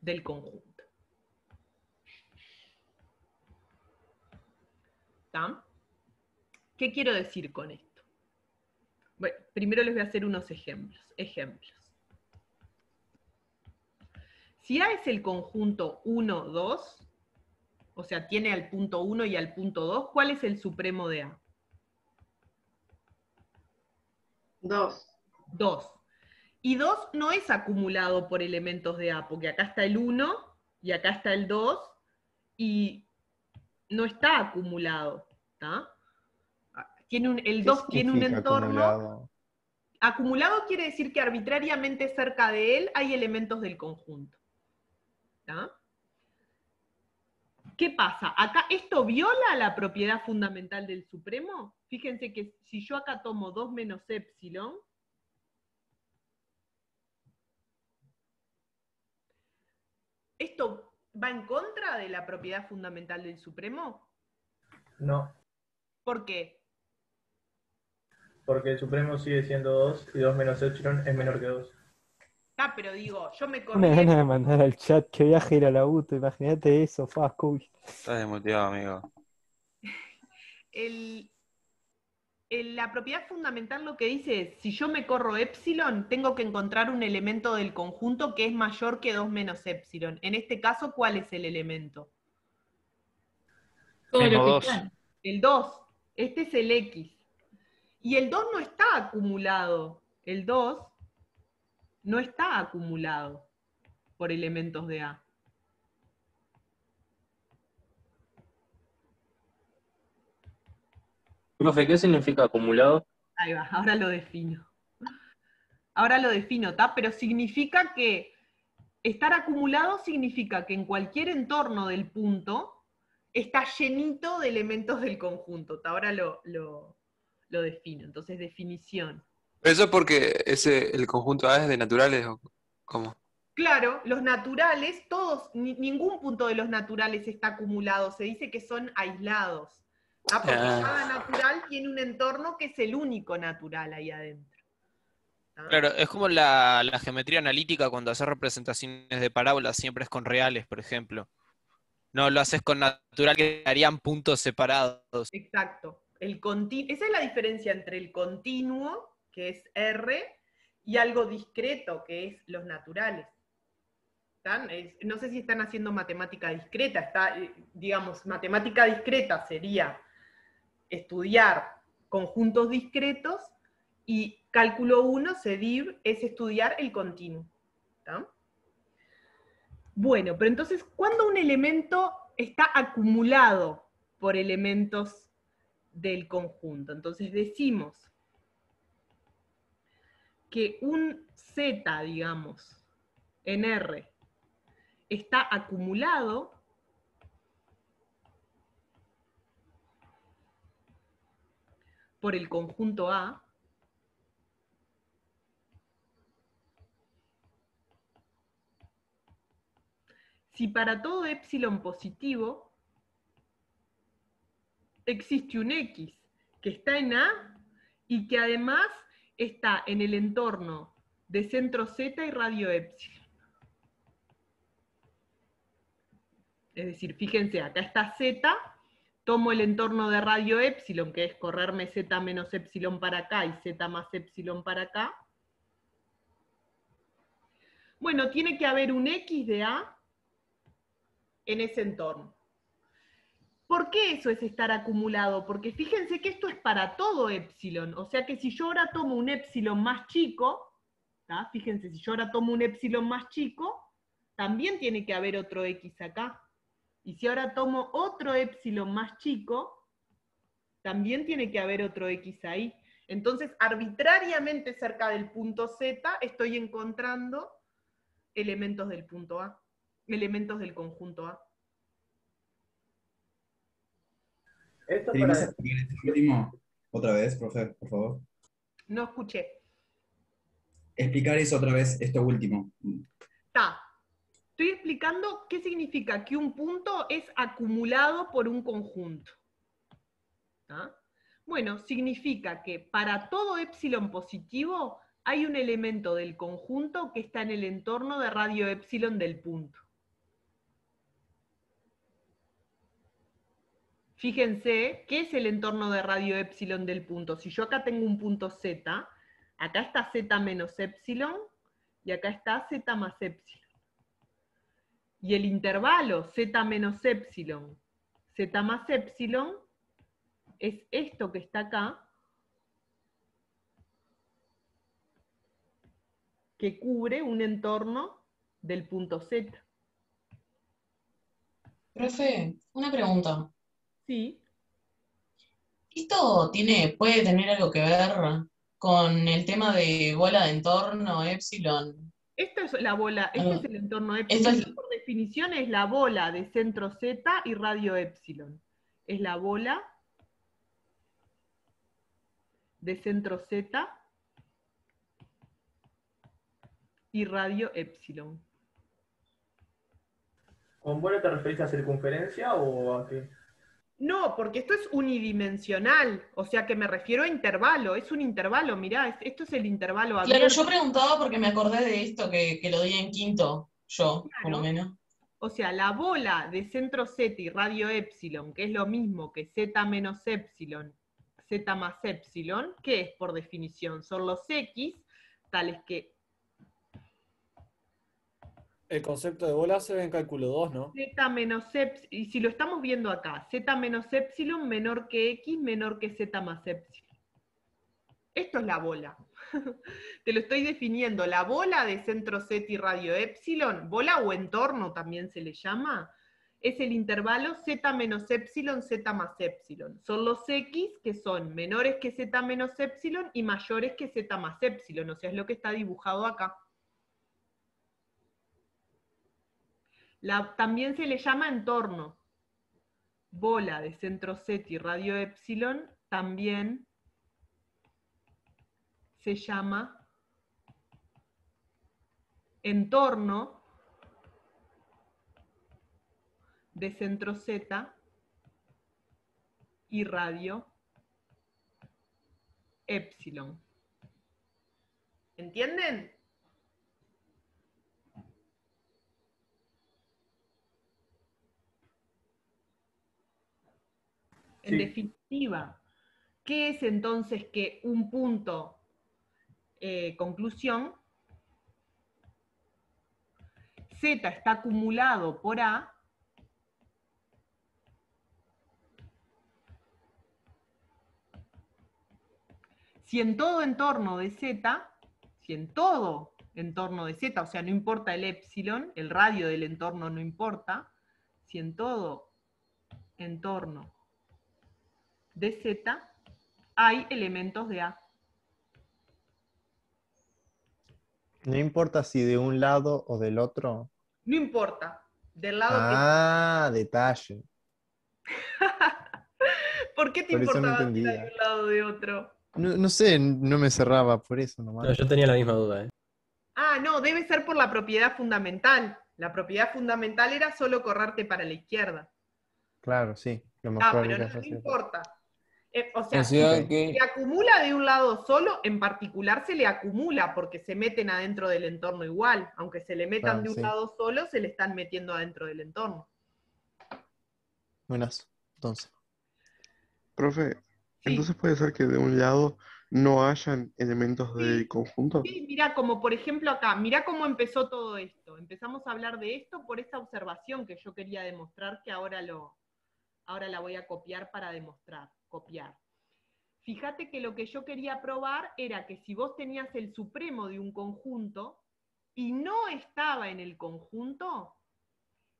del conjunto. ¿Está? ¿Qué quiero decir con esto? Bueno, primero les voy a hacer unos ejemplos. Ejemplos. Si A es el conjunto 1, 2, o sea, tiene al punto 1 y al punto 2, ¿cuál es el supremo de A? 2. 2. Y 2 no es acumulado por elementos de A, porque acá está el 1 y acá está el 2 y no está acumulado. ¿tá? Tiene un, el ¿Qué 2 tiene un entorno. acumulado? Acumulado quiere decir que arbitrariamente cerca de él hay elementos del conjunto. ¿Tá? ¿Qué pasa? Acá, ¿esto viola la propiedad fundamental del supremo? Fíjense que si yo acá tomo 2 menos epsilon, ¿esto va en contra de la propiedad fundamental del supremo? No, ¿Por qué? porque el supremo sigue siendo 2 y 2 menos epsilon es menor que 2. Ah, pero digo, yo me corrí. gana de mandar al chat que viaje a ir a la UTO, imagínate eso, Fasco. Estás desmotivado, amigo. el- el- la propiedad fundamental lo que dice es, si yo me corro epsilon, tengo que encontrar un elemento del conjunto que es mayor que 2 menos epsilon. En este caso, ¿cuál es el elemento? Todo Mismo lo que dos. El 2. Este es el X. Y el 2 no está acumulado. El 2 no está acumulado por elementos de A. Profe, ¿qué significa acumulado? Ahí va, ahora lo defino. Ahora lo defino, ¿está? Pero significa que estar acumulado significa que en cualquier entorno del punto está llenito de elementos del conjunto. ¿tá? Ahora lo, lo- lo defino. Entonces, definición. Eso es porque ese, el conjunto A es de naturales o cómo. Claro, los naturales, todos, ni- ningún punto de los naturales está acumulado. Se dice que son aislados. ¿tá? Porque Ah. cada natural tiene un entorno que es el único natural ahí adentro. Claro, es como la, la geometría analítica cuando haces representaciones de parábolas, siempre es con reales, por ejemplo. No lo haces con natural que harían puntos separados. Exacto. El Esa es la diferencia entre el continuo, que es R, y algo discreto, que es los naturales. No sé si están haciendo matemática discreta. Está, eh, digamos, matemática discreta sería estudiar conjuntos discretos y cálculo 1, CEDIV, es estudiar el continuo. Bueno, pero entonces, ¿cuándo un elemento está acumulado por elementos del conjunto? Entonces decimos que un Z, digamos, en R, está acumulado por el conjunto A, si para todo epsilon positivo existe un X que está en A y que además está en el entorno de centro Z y radio epsilon. Es decir, fíjense, acá está Z, tomo el entorno de radio epsilon, que es correrme Z menos epsilon para acá y Z más epsilon para acá. Bueno, tiene que haber un X de A en ese entorno. ¿Por qué eso es estar acumulado? Porque fíjense que esto es para todo epsilon. O sea que si yo ahora tomo un epsilon más chico, ¿tá? fíjense, si yo ahora tomo un epsilon más chico, también tiene que haber otro X acá. Y si ahora tomo otro epsilon más chico, también tiene que haber otro X ahí. Entonces, arbitrariamente cerca del punto Z, estoy encontrando elementos del punto A, elementos del conjunto A. ¿Te animás a explicar este último otra vez, profe, por favor? No escuché. Explicar eso otra vez, esto último. Está. Estoy explicando qué significa que un punto es acumulado por un conjunto. ¿Tá? Bueno, significa que para todo epsilon positivo hay un elemento del conjunto que está en el entorno de radio epsilon del punto. Fíjense, ¿qué es el entorno de radio epsilon del punto? Si yo acá tengo un punto z, acá está z menos epsilon y acá está z más epsilon. Y el intervalo z menos epsilon, z más epsilon, es esto que está acá, que cubre un entorno del punto z. Profe, una pregunta. Sí. ¿Esto tiene, puede tener algo que ver con el tema de bola de entorno, epsilon? Esta es la bola, este Ah. es el entorno epsilon. es- Por definición es la bola de centro Z y radio epsilon. Es la bola de centro Z y radio epsilon. ¿Con bola te referís a circunferencia o a qué? No, porque esto es unidimensional, o sea que me refiero a intervalo, es un intervalo, mirá, es- esto es el intervalo Claro, abierto. yo preguntaba porque me acordé de esto que, que lo di en quinto, yo, por lo menos. O sea, la bola de centro Z y radio epsilon, que es lo mismo que Z menos epsilon, Z más epsilon, ¿qué es por definición? Son los X, tales que El concepto de bola se ve en cálculo 2, ¿no? Z menos epsilon, y si lo estamos viendo acá, Z menos epsilon menor que X menor que Z más epsilon. Esto es la bola. Te lo estoy definiendo. La bola de centro Z y radio epsilon, bola o entorno también se le llama, es el intervalo z menos epsilon, z más epsilon. Son los x que son menores que z menos epsilon y mayores que z más epsilon. O sea, es lo que está dibujado acá. La- también se le llama entorno. Bola de centro y radio epsilon también se llama entorno de centro Z y radio epsilon. ¿Entienden? En Sí. definitiva, ¿qué es entonces que un punto eh, conclusión? Z está acumulado por A si en todo entorno de Z, si en todo entorno de Z, o sea, no importa el epsilon, el radio del entorno no importa, si en todo entorno de Z hay elementos de A. No importa si de un lado o del otro. No importa, del lado Ah, detalle. ¿Por qué te por eso no importaba si de un lado o de otro? No, no sé, no me cerraba por eso nomás. No, yo tenía la misma duda, ¿eh? Ah, no, debe ser por la propiedad fundamental. La propiedad fundamental era solo correrte para la izquierda. Claro, sí. Lo más Ah, pero no, no importa. Eh, o sea, O sea si que- se acumula de un lado solo, en particular se le acumula porque se meten adentro del entorno igual. Aunque se le metan Ah, de un sí. lado solo, se le están metiendo adentro del entorno. Buenas, entonces. Profe, entonces puede ser que de un lado no hayan elementos del conjunto. Sí, mira, como por ejemplo acá, mira cómo empezó todo esto. Empezamos a hablar de esto por esta observación que yo quería demostrar, que ahora, lo, ahora la voy a copiar para demostrar, copiar. Fíjate que lo que yo quería probar era que si vos tenías el supremo de un conjunto y no estaba en el conjunto,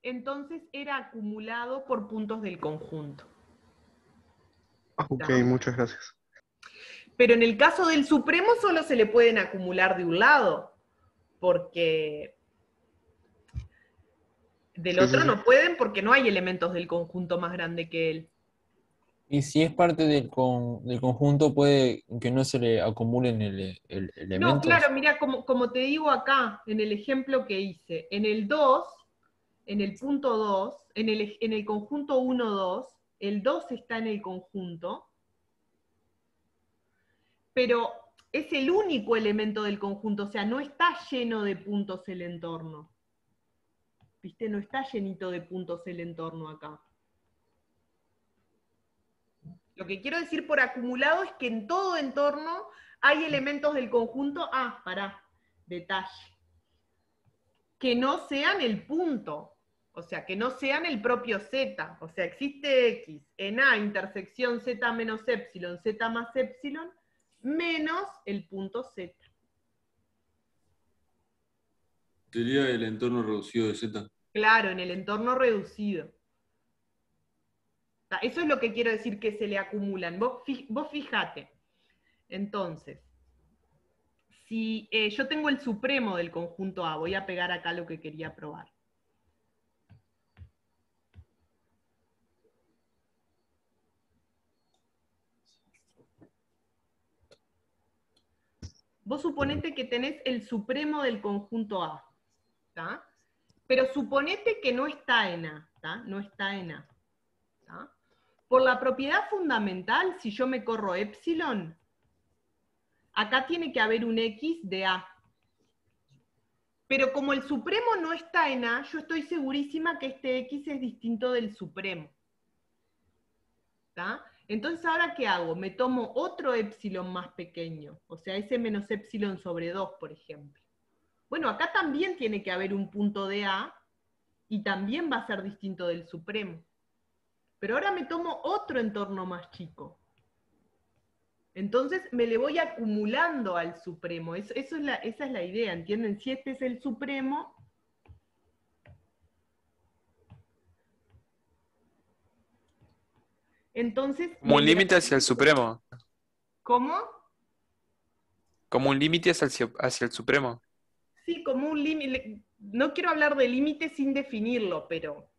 entonces era acumulado por puntos del conjunto. Ah, Ok, muchas gracias. Pero en el caso del Supremo solo se le pueden acumular de un lado, porque del Sí, otro sí. no pueden porque no hay elementos del conjunto más grande que él. Y si es parte del, con- del conjunto, puede que no se le acumulen el, el- No, elementos. claro, mira, como, como te digo acá, en el ejemplo que hice, en el 2, en el punto 2, en el, en el conjunto 1, 2, el 2 está en el conjunto, pero es el único elemento del conjunto, o sea, no está lleno de puntos el entorno. ¿Viste? No está llenito de puntos el entorno acá. Lo que quiero decir por acumulado es que en todo entorno hay elementos del conjunto, ah, pará, detalle, que no sean el punto, o sea, que no sean el propio z, o sea, existe x en A intersección z menos epsilon, z más epsilon, menos el punto z. Sería el entorno reducido de Z. Claro, en el entorno reducido. Ta, Eso es lo que quiero decir que se le acumulan. Vos, vos fijate. Entonces, si eh, yo tengo el supremo del conjunto A, voy a pegar acá lo que quería probar. Vos suponete que tenés el supremo del conjunto A, ¿tá? Pero suponete que no está en A, ¿tá? No está en A. Por la propiedad fundamental, si yo me corro epsilon, acá tiene que haber un X de A. Pero como el supremo no está en A, yo estoy segurísima que este X es distinto del supremo. Entonces, ¿ahora qué hago? Me tomo otro epsilon más pequeño, o sea, ese menos epsilon sobre 2, por ejemplo. Bueno, acá también tiene que haber un punto de A y también va a ser distinto del supremo. Pero ahora me tomo otro entorno más chico. Entonces me le voy acumulando al supremo. Es- eso es la- esa es la idea, ¿entienden? Si este es el supremo, entonces... Como un límite hacia el supremo. ¿Cómo? Como un límite hacia el, hacia el supremo. Sí, como un límite. No quiero hablar de límite sin definirlo, pero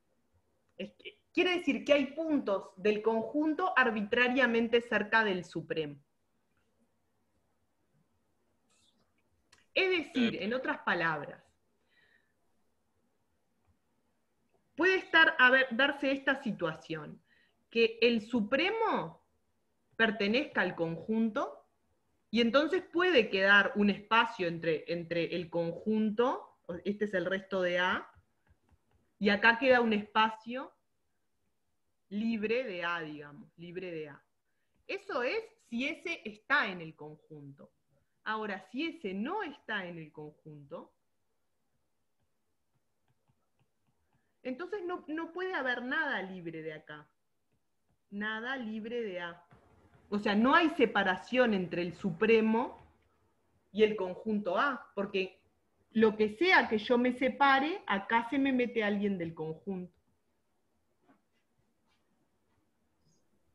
es que- quiere decir que hay puntos del conjunto arbitrariamente cerca del supremo. Es decir, en otras palabras, puede estar, a ver, darse esta situación, que el supremo pertenezca al conjunto y entonces puede quedar un espacio entre, entre el conjunto, este es el resto de A, y acá queda un espacio libre de A, digamos, libre de A. Eso es si ese está en el conjunto. Ahora, si ese no está en el conjunto, entonces no, no puede haber nada libre de acá. Nada libre de A. O sea, no hay separación entre el supremo y el conjunto A, porque lo que sea que yo me separe, acá se me mete alguien del conjunto.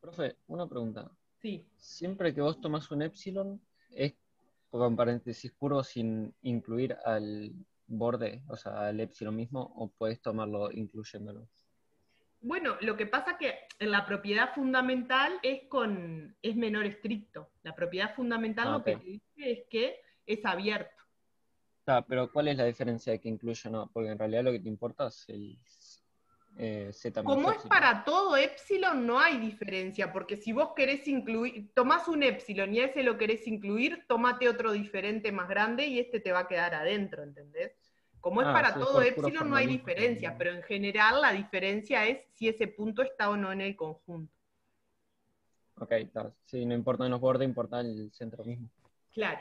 Profe, una pregunta. Sí. Siempre que vos tomas un epsilon, ¿es con paréntesis curvo sin incluir al borde, o sea, al epsilon mismo, o puedes tomarlo incluyéndolo? Bueno, lo que pasa que en la propiedad fundamental es con es menor estricto. La propiedad fundamental Ah, lo que ok. te dice es que es abierto. Ah, pero ¿cuál es la diferencia de que incluya o no? Porque en realidad lo que te importa es el eh, z Como es para todo epsilon, no hay diferencia, porque si vos querés incluir, tomás un epsilon y a ese lo querés incluir, tomate otro diferente más grande y este te va a quedar adentro, ¿entendés? Como es Ah, para sí, todo epsilon, no hay diferencia, pero en general la diferencia es si ese punto está o no en el conjunto. Ok, está. Sí, no importa los bordes, importa el centro mismo. Claro.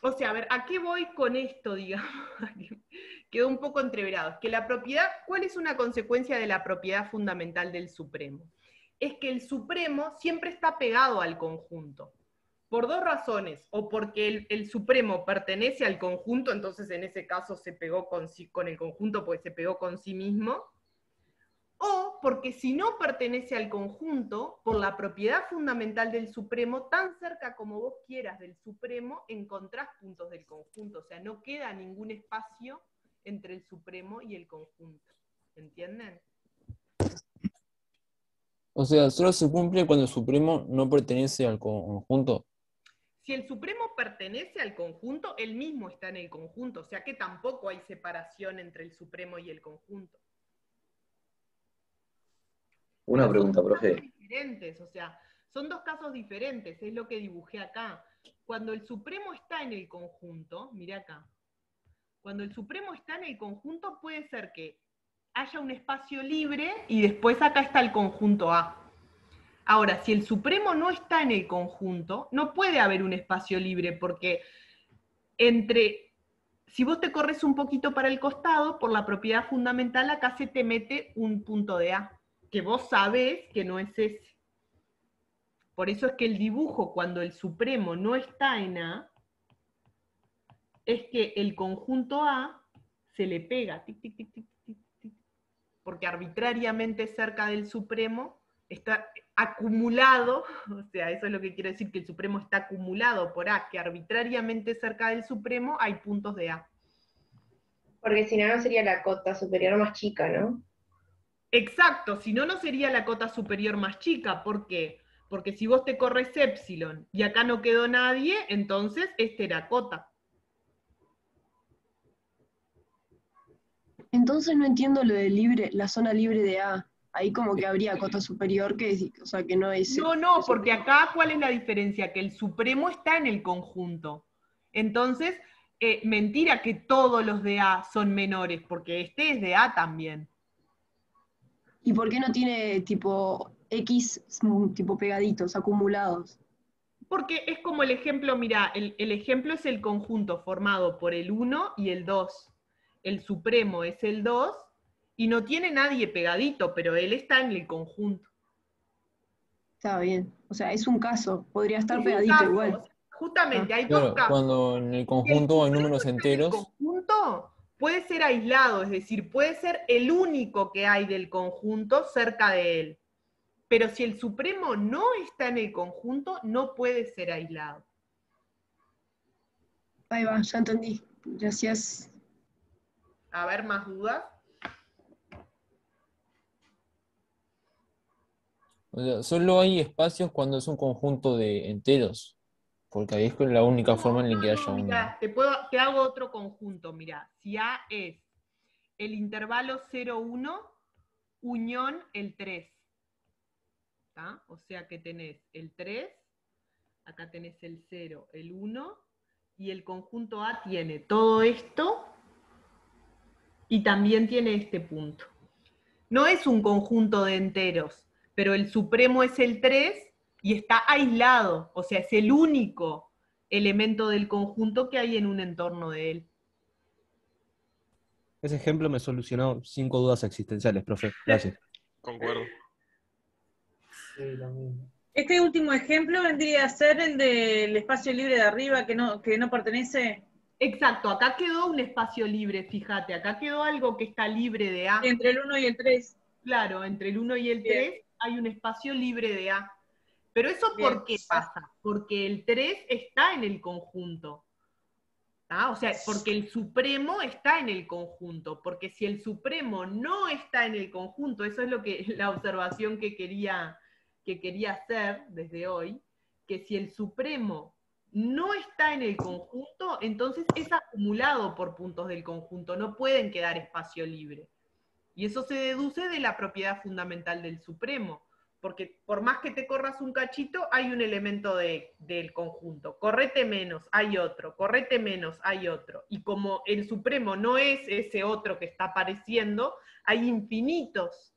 O sea, a ver, ¿a qué voy con esto, digamos? Quedó un poco entreverado. Es que la propiedad, ¿cuál es una consecuencia de la propiedad fundamental del supremo? Es que el supremo siempre está pegado al conjunto. Por dos razones. O porque el, supremo pertenece al conjunto, entonces en ese caso se pegó con, con el conjunto porque se pegó con sí mismo. O porque si no pertenece al conjunto, por la propiedad fundamental del supremo, tan cerca como vos quieras del supremo, encontrás puntos del conjunto. O sea, no queda ningún espacio entre el supremo y el conjunto. ¿Entienden? O sea, solo se cumple cuando el supremo no pertenece al conjunto. Si el supremo pertenece al conjunto, él mismo está en el conjunto. O sea que tampoco hay separación entre el supremo y el conjunto. Una pregunta, profe. diferentes, o sea, son dos casos diferentes, es lo que dibujé acá. Cuando el supremo está en el conjunto, mira acá, cuando el supremo está en el conjunto puede ser que haya un espacio libre y después acá está el conjunto A. Ahora, si el supremo no está en el conjunto, no puede haber un espacio libre porque entre, si vos te corres un poquito para el costado, por la propiedad fundamental, acá se te mete un punto de A, que vos sabés que no es ese. Por eso es que el dibujo, cuando el supremo no está en A, es que el conjunto A se le pega, tic, tic, tic, porque arbitrariamente cerca del supremo está acumulado, o sea, eso es lo que quiere decir que el supremo está acumulado por A, que arbitrariamente cerca del supremo hay puntos de A. Porque si no, no sería la cota superior más chica, ¿no? Exacto, si no, no sería la cota superior más chica. ¿Por qué? Porque si vos te corres epsilon y acá no quedó nadie, entonces este era cota. Entonces no entiendo lo de libre, la zona libre de A. Ahí como que habría cota superior que, o sea, que no es. No, no, porque acá, ¿cuál es la diferencia? Que el supremo está en el conjunto. Entonces, eh, mentira que todos los de A son menores, porque este es de A también. ¿Y por qué no tiene tipo X tipo pegaditos, acumulados? Porque es como el ejemplo, mira, el, el ejemplo es el conjunto formado por el 1 y el 2. El supremo es el 2 y no tiene nadie pegadito, pero él está en el conjunto. Está bien. O sea, es un caso. Podría estar Es pegadito caso, igual. o sea, Justamente, hay Claro, dos casos. cuando en el conjunto hay números enteros, conjunto puede ser aislado, es decir, puede ser el único que hay del conjunto cerca de él. Pero si el supremo no está en el conjunto, no puede ser aislado. Ahí va, ya entendí. Gracias. A ver, más dudas. o sea, solo hay espacios cuando es un conjunto de enteros, porque ahí es la única forma en la que haya un... Mirá, te, puedo, te hago otro conjunto, mira. Si A es el intervalo 0,1, unión el 3. ¿tá? O sea que tenés el 3, acá tenés el 0, el 1, y el conjunto A tiene todo esto y también tiene este punto. No es un conjunto de enteros, pero el supremo es el 3 y está aislado, o sea, es el único elemento del conjunto que hay en un entorno de él. Ese ejemplo me solucionó cinco dudas existenciales, profe. Gracias. Concuerdo. Este último ejemplo vendría a ser el del espacio libre de arriba que no, que no pertenece. Exacto, acá quedó un espacio libre, fíjate, acá quedó algo que está libre de A. Entre el 1 y el 3. Claro, entre el 1 y el 3 hay un espacio libre de A. Pero eso Bien. ¿por qué pasa? Porque el 3 está en el conjunto. ¿tá? O sea, porque el supremo está en el conjunto. Porque si el supremo no está en el conjunto, eso es lo que la observación que quería, que quería hacer desde hoy, que si el supremo no está en el conjunto, entonces es acumulado por puntos del conjunto, no pueden quedar espacio libre. Y eso se deduce de la propiedad fundamental del supremo, porque por más que te corras un cachito, hay un elemento de- del conjunto. Correte menos, hay otro, correte menos, hay otro. Y como el supremo no es ese otro que está apareciendo, hay infinitos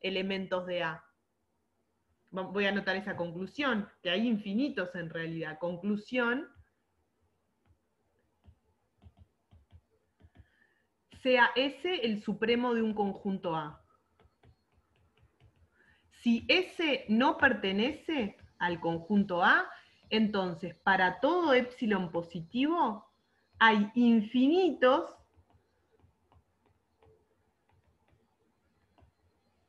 elementos de A. Voy a anotar esa conclusión, que hay infinitos en realidad. Conclusión, sea S el supremo de un conjunto A. Si S no pertenece al conjunto A, entonces para todo epsilon positivo hay infinitos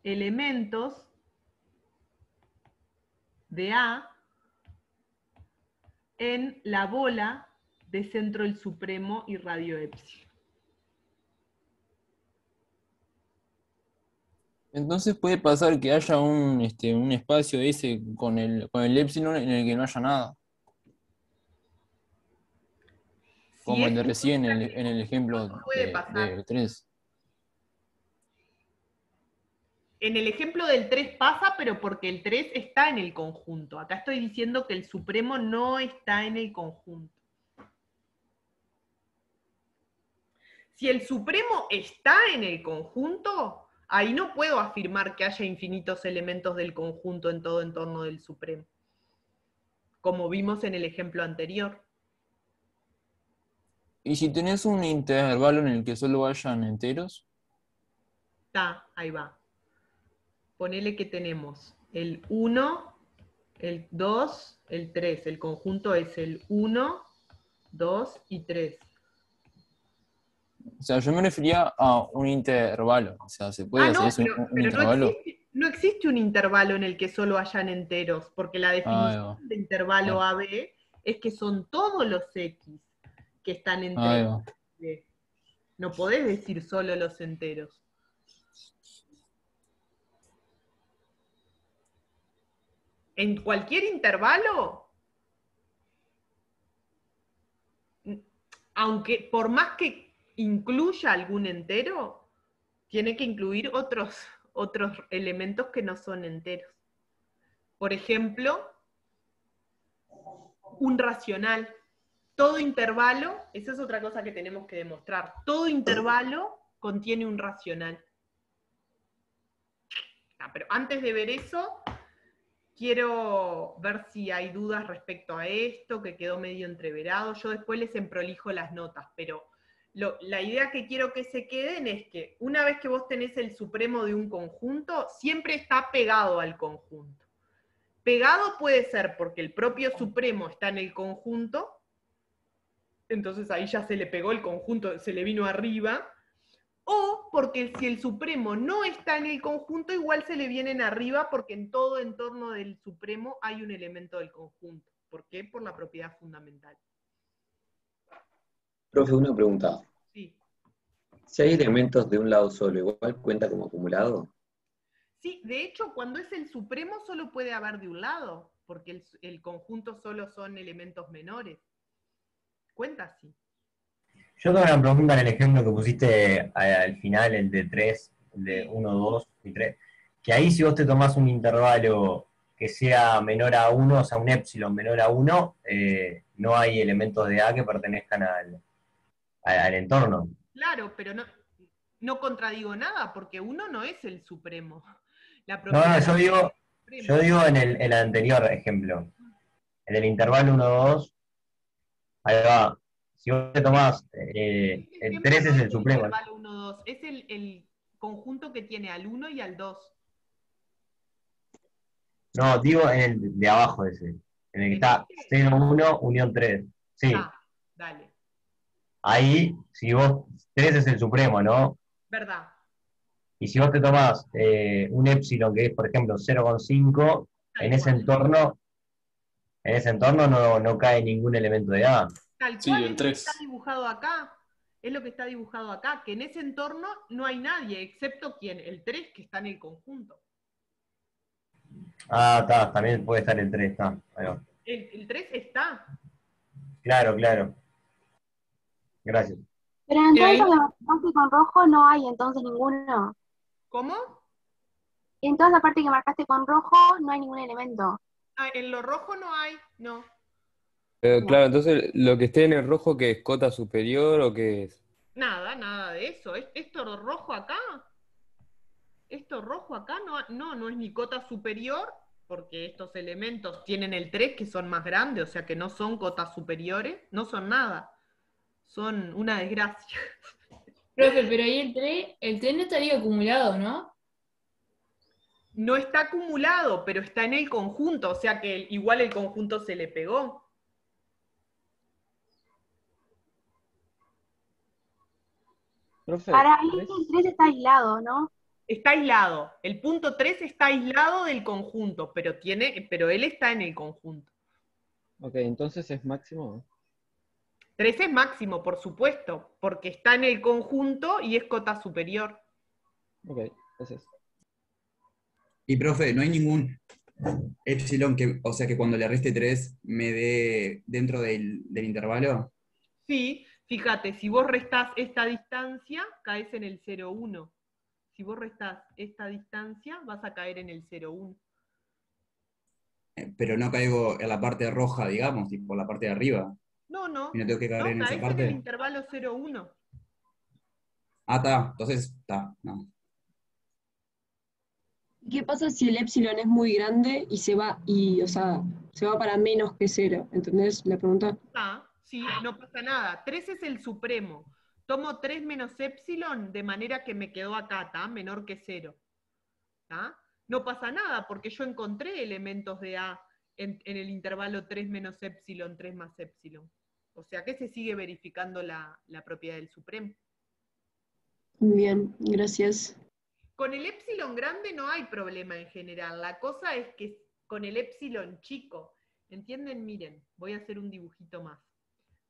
elementos de A en la bola de centro del supremo y radio epsilon. Entonces puede pasar que haya un, este, un espacio ese con el, con el epsilon en el que no haya nada. Como el de recién, en el, en el ejemplo puede de, pasar. de 3. En el ejemplo del 3 pasa, pero porque el 3 está en el conjunto. Acá estoy diciendo que el supremo no está en el conjunto. Si el supremo está en el conjunto, ahí no puedo afirmar que haya infinitos elementos del conjunto en todo entorno del supremo. Como vimos en el ejemplo anterior. Y si tenés un intervalo en el que solo hayan enteros, Está, ahí va. Ponele que tenemos el 1, el 2, el 3. El conjunto es el 1, 2 y 3. o sea, yo me refería a un intervalo. O sea, se puede Ah, hacer no, eso, pero, un, un pero no, intervalo. existe, no existe un intervalo en el que solo hayan enteros, porque la definición va. de intervalo AB es que son todos los X que están Ahí entre va. No podés decir solo los enteros. En cualquier intervalo, aunque por más que incluya algún entero, tiene que incluir otros, otros elementos que no son enteros. Por ejemplo, un racional. Todo intervalo, esa es otra cosa que tenemos que demostrar, todo intervalo contiene un racional. Ah, pero antes de ver eso, quiero ver si hay dudas respecto a esto, que quedó medio entreverado. Yo después les emprolijo las notas, pero la idea que quiero que se queden es que una vez que vos tenés el supremo de un conjunto, siempre está pegado al conjunto. Pegado puede ser porque el propio supremo está en el conjunto, entonces ahí ya se le pegó el conjunto, se le vino arriba, o porque si el supremo no está en el conjunto, igual se le vienen arriba porque en todo entorno del supremo hay un elemento del conjunto. ¿Por qué? Por la propiedad fundamental. Profe, una pregunta. Sí. Si hay elementos de un lado solo, ¿igual cuenta como acumulado? Sí, de hecho, cuando es el supremo solo puede haber de un lado, porque el, el conjunto solo son elementos menores. Cuenta así. Yo tengo una pregunta en el ejemplo que pusiste a- al final, el de 3, el de 1, 2 y 3. Que ahí si vos te tomás un intervalo que sea menor a 1, o sea, un epsilon menor a 1, eh, no hay elementos de A que pertenezcan al, al, al entorno. Claro, pero no, no contradigo nada, porque uno no es el supremo. La No, no, yo digo, yo digo en el, en el anterior ejemplo. En el intervalo 1, 2, ahí va. Si vos te tomás, eh, el 3 es el supremo. Intervalo 1, 2. Es el, el conjunto que tiene al 1 y al 2. No, digo en el de abajo ese. En el que está 0, 1, unión 3. Sí. Ah, dale. Ahí, si vos, 3 es el supremo, ¿no? ¿Verdad? Y si vos te tomás eh, un epsilon que es, por ejemplo, 0,5, en ese entorno, en ese entorno no, no cae ningún elemento de A. Tal Sí, el es lo que tres. está dibujado acá. Es lo que está dibujado acá, que en ese entorno no hay nadie, excepto quien, el 3 que está en el conjunto. Ah, está, también puede estar el 3, está. El, el 3 está. Claro, claro. Gracias. Pero entonces lo marcaste con rojo no hay entonces ninguno. ¿Cómo? En toda esa parte que marcaste con rojo no hay ningún elemento. Ah, en lo rojo no hay, no. Pero claro, entonces lo que esté en el rojo, que es cota superior o qué es? Nada, nada de eso. Es- Esto rojo acá, esto rojo acá no, no, no es ni cota superior, porque estos elementos tienen el 3 que son más grandes, o sea que no son cotas superiores, no son nada. Son una desgracia. Profe, pero ahí el 3, el 3 no estaría acumulado, ¿no? No está acumulado, pero está en el conjunto, o sea que igual el conjunto se le pegó. Para mí el 3 está aislado, ¿no? Está aislado. El punto 3 está aislado del conjunto, pero, tiene, pero él está en el conjunto. Ok, entonces es máximo. 3 es máximo, por supuesto, porque está en el conjunto y es cota superior. Ok, gracias. Y profe, no hay ningún epsilon que, o sea, que cuando le reste 3 me dé dentro del, del intervalo. Sí, fíjate, si vos restás esta distancia, caes en el 0,1. Si vos restás esta distancia, vas a caer en el 0,1. Eh, Pero no caigo en la parte roja, digamos, y por la parte de arriba. No, no. Y no tengo que caer no, en esa caes en parte. el intervalo 0,1. Ah, está. Entonces, está. No. ¿Qué pasa si el epsilon es muy grande y se va, y, o sea, se va para menos que cero? ¿Entendés la pregunta? Ah, sí, no pasa nada. 3 es el supremo. Tomo 3 menos epsilon de manera que me quedó acá, ¿está? Menor que 0. No pasa nada porque yo encontré elementos de A en, en el intervalo 3 menos epsilon, 3 más epsilon. O sea que se sigue verificando la, la propiedad del supremo. Bien, gracias. Con el epsilon grande no hay problema en general. La cosa es que con el epsilon chico, ¿entienden? Miren, voy a hacer un dibujito más.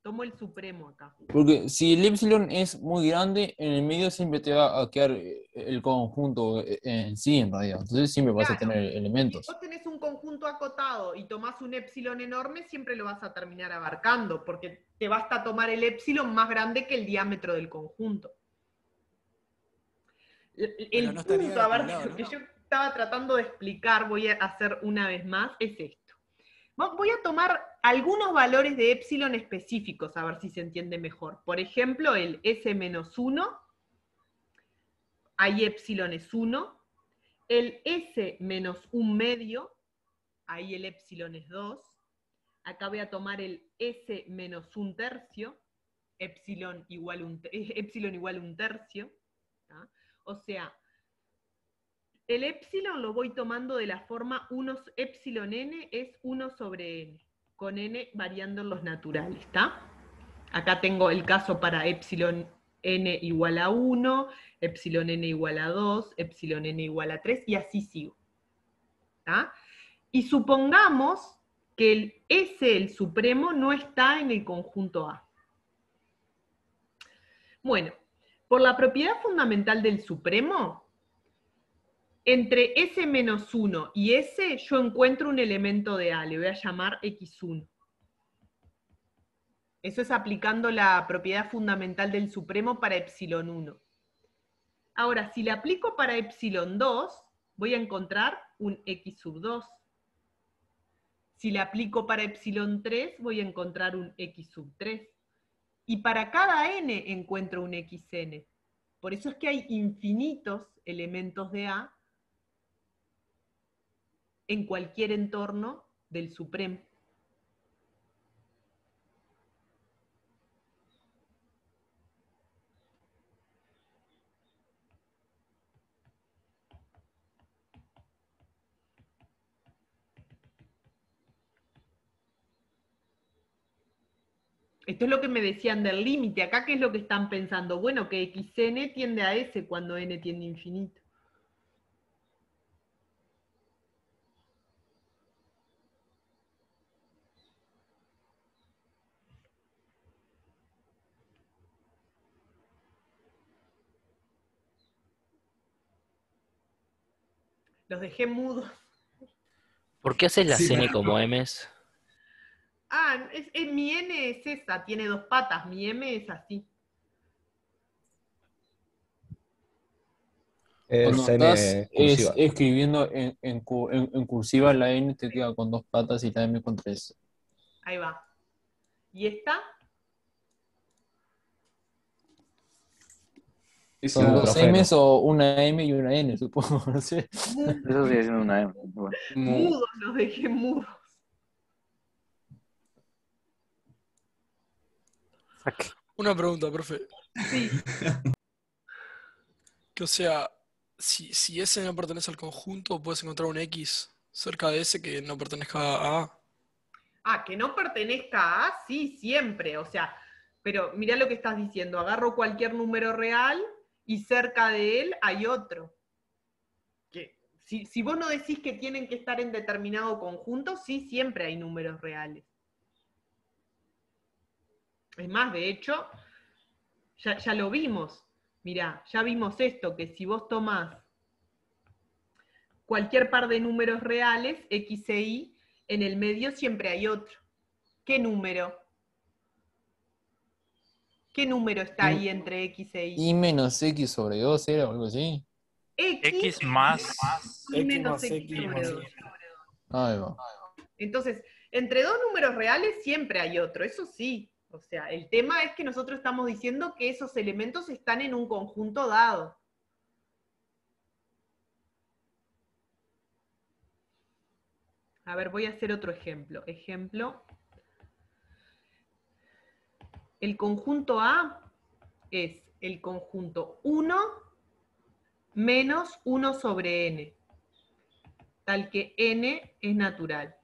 Tomo el supremo acá. Porque si el epsilon es muy grande, en el medio siempre te va a quedar eh, el conjunto eh, en sí, en realidad. Entonces siempre vas a tener elementos. Si vos tenés un conjunto acotado y tomás un epsilon enorme, siempre lo vas a terminar abarcando, porque te basta tomar el epsilon más grande que el diámetro del conjunto. El, el no estaría punto, a ver, que yo estaba tratando de explicar, voy a hacer una vez más, es esto. Vo- Voy a tomar algunos valores de epsilon específicos, a ver si se entiende mejor. Por ejemplo, el S-1, ahí epsilon es 1. El S menos un medio, ahí el epsilon es 2. Acá voy a tomar el S menos un tercio, epsilon igual un, epsilon igual un tercio. ¿tá? O sea, el epsilon lo voy tomando de la forma 1 epsilon n es 1 sobre n, con n variando en los naturales, ¿está? Acá tengo el caso para epsilon n igual a 1, epsilon n igual a 2, epsilon n igual a 3, y así sigo. Y supongamos que el S, el supremo, no está en el conjunto A. Bueno, por la propiedad fundamental del supremo, entre S menos 1 y S yo encuentro un elemento de A, le voy a llamar X1. Eso es aplicando la propiedad fundamental del supremo para epsilon 1. Ahora, si le aplico para epsilon 2, voy a encontrar un X sub 2. Si le aplico para epsilon 3, voy a encontrar un X sub 3. Y para cada n encuentro un xn. Por eso es que hay infinitos elementos de A en cualquier entorno del supremo. Esto es lo que me decían del límite. Acá, ¿qué es lo que están pensando? Bueno, que xn tiende a s cuando n tiende a infinito. Los dejé mudos. ¿Por qué haces las Sí, N como M's? Ah, es, es- mi n es esa, tiene dos patas. Mi m es así. Cuando Es N estás es- escribiendo en, en cu- en- en cursiva, la N te queda con dos patas y la M con tres. Ahí va. ¿Y esta? Son dos. M's o una M y una N, supongo. No sé. Eso sigue siendo una M. Bueno. Mudos, los dejé mudos. Una pregunta, profe. Sí. Que o sea, si, si S no pertenece al conjunto, puedes encontrar un X cerca de S que no pertenezca a A. Ah, que no pertenezca a A, sí, siempre. O sea, pero mirá lo que estás diciendo. Agarro cualquier número real y cerca de él hay otro. Que, si, si vos no decís que tienen que estar en determinado conjunto, sí, siempre hay números reales. Es más, de hecho, ya, ya lo vimos. Mirá, ya vimos esto, que si vos tomás cualquier par de números reales, X e Y, en el medio siempre hay otro. ¿Qué número? ¿Qué número está ahí entre X e Y? Y menos X sobre 2 era o algo así. X, más y menos X X sobre más dos. Ahí va. Entonces, entre dos números reales siempre hay otro, eso sí. O sea, el tema es que nosotros estamos diciendo que esos elementos están en un conjunto dado. A ver, voy a hacer otro ejemplo. Ejemplo. El conjunto A es el conjunto 1 menos 1 sobre n, tal que n es natural.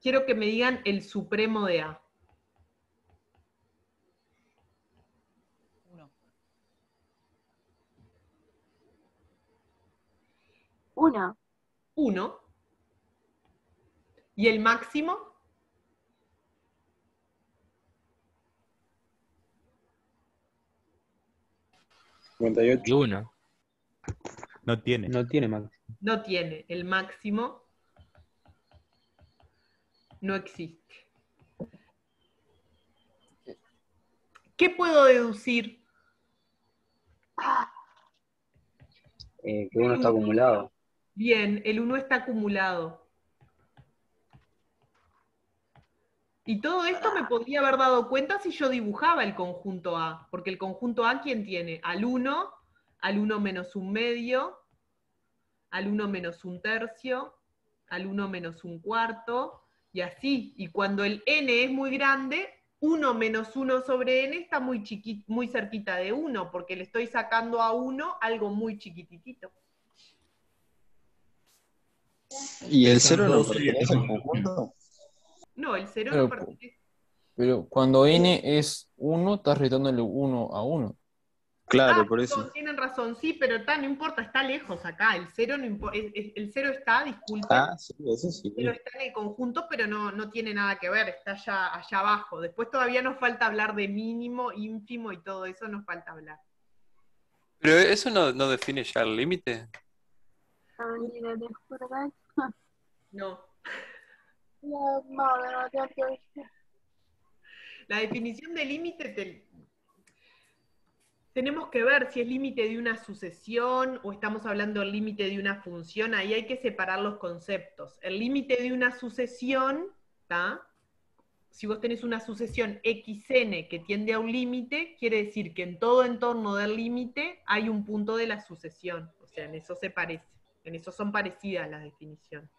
Quiero que me digan el supremo de A. Uno. 1. ¿Y el máximo? Y uno. No tiene. No tiene más. No tiene. El máximo no existe. ¿Qué puedo deducir? Eh, que uno está acumulado. Bien, el 1 está acumulado. Y todo esto me podría haber dado cuenta si yo dibujaba el conjunto A, porque el conjunto A, ¿quién tiene? Al 1, al 1 menos un medio, al 1 menos un tercio, al 1 menos un cuarto, y así. Y cuando el n es muy grande, 1 menos 1 sobre n está muy, chiqui- muy cerquita de 1, porque le estoy sacando a 1 algo muy chiquititito. ¿Y el Esas cero no dos pertenece al conjunto? No, el 0 Pero, no pertenece. pero cuando n es 1, estás restándole 1 a 1. Claro, Ah, por no, eso. tienen razón, sí, pero está, no importa, está lejos acá. El 0 no el cero está, disculpen. Ah, sí, eso sí. El cero está en el conjunto, pero no, no tiene nada que ver, está allá, allá abajo. Después todavía nos falta hablar de mínimo, ínfimo y todo eso nos falta hablar. Pero eso no, no define ya el límite. No. La definición de límite te- tenemos que ver si es límite de una sucesión o estamos hablando del límite de una función. Ahí hay que separar los conceptos. El límite de una sucesión, si vos tenés una sucesión xn que tiende a un límite, quiere decir que en todo entorno del límite hay un punto de la sucesión. O sea, en eso se parece. En eso son parecidas las definiciones.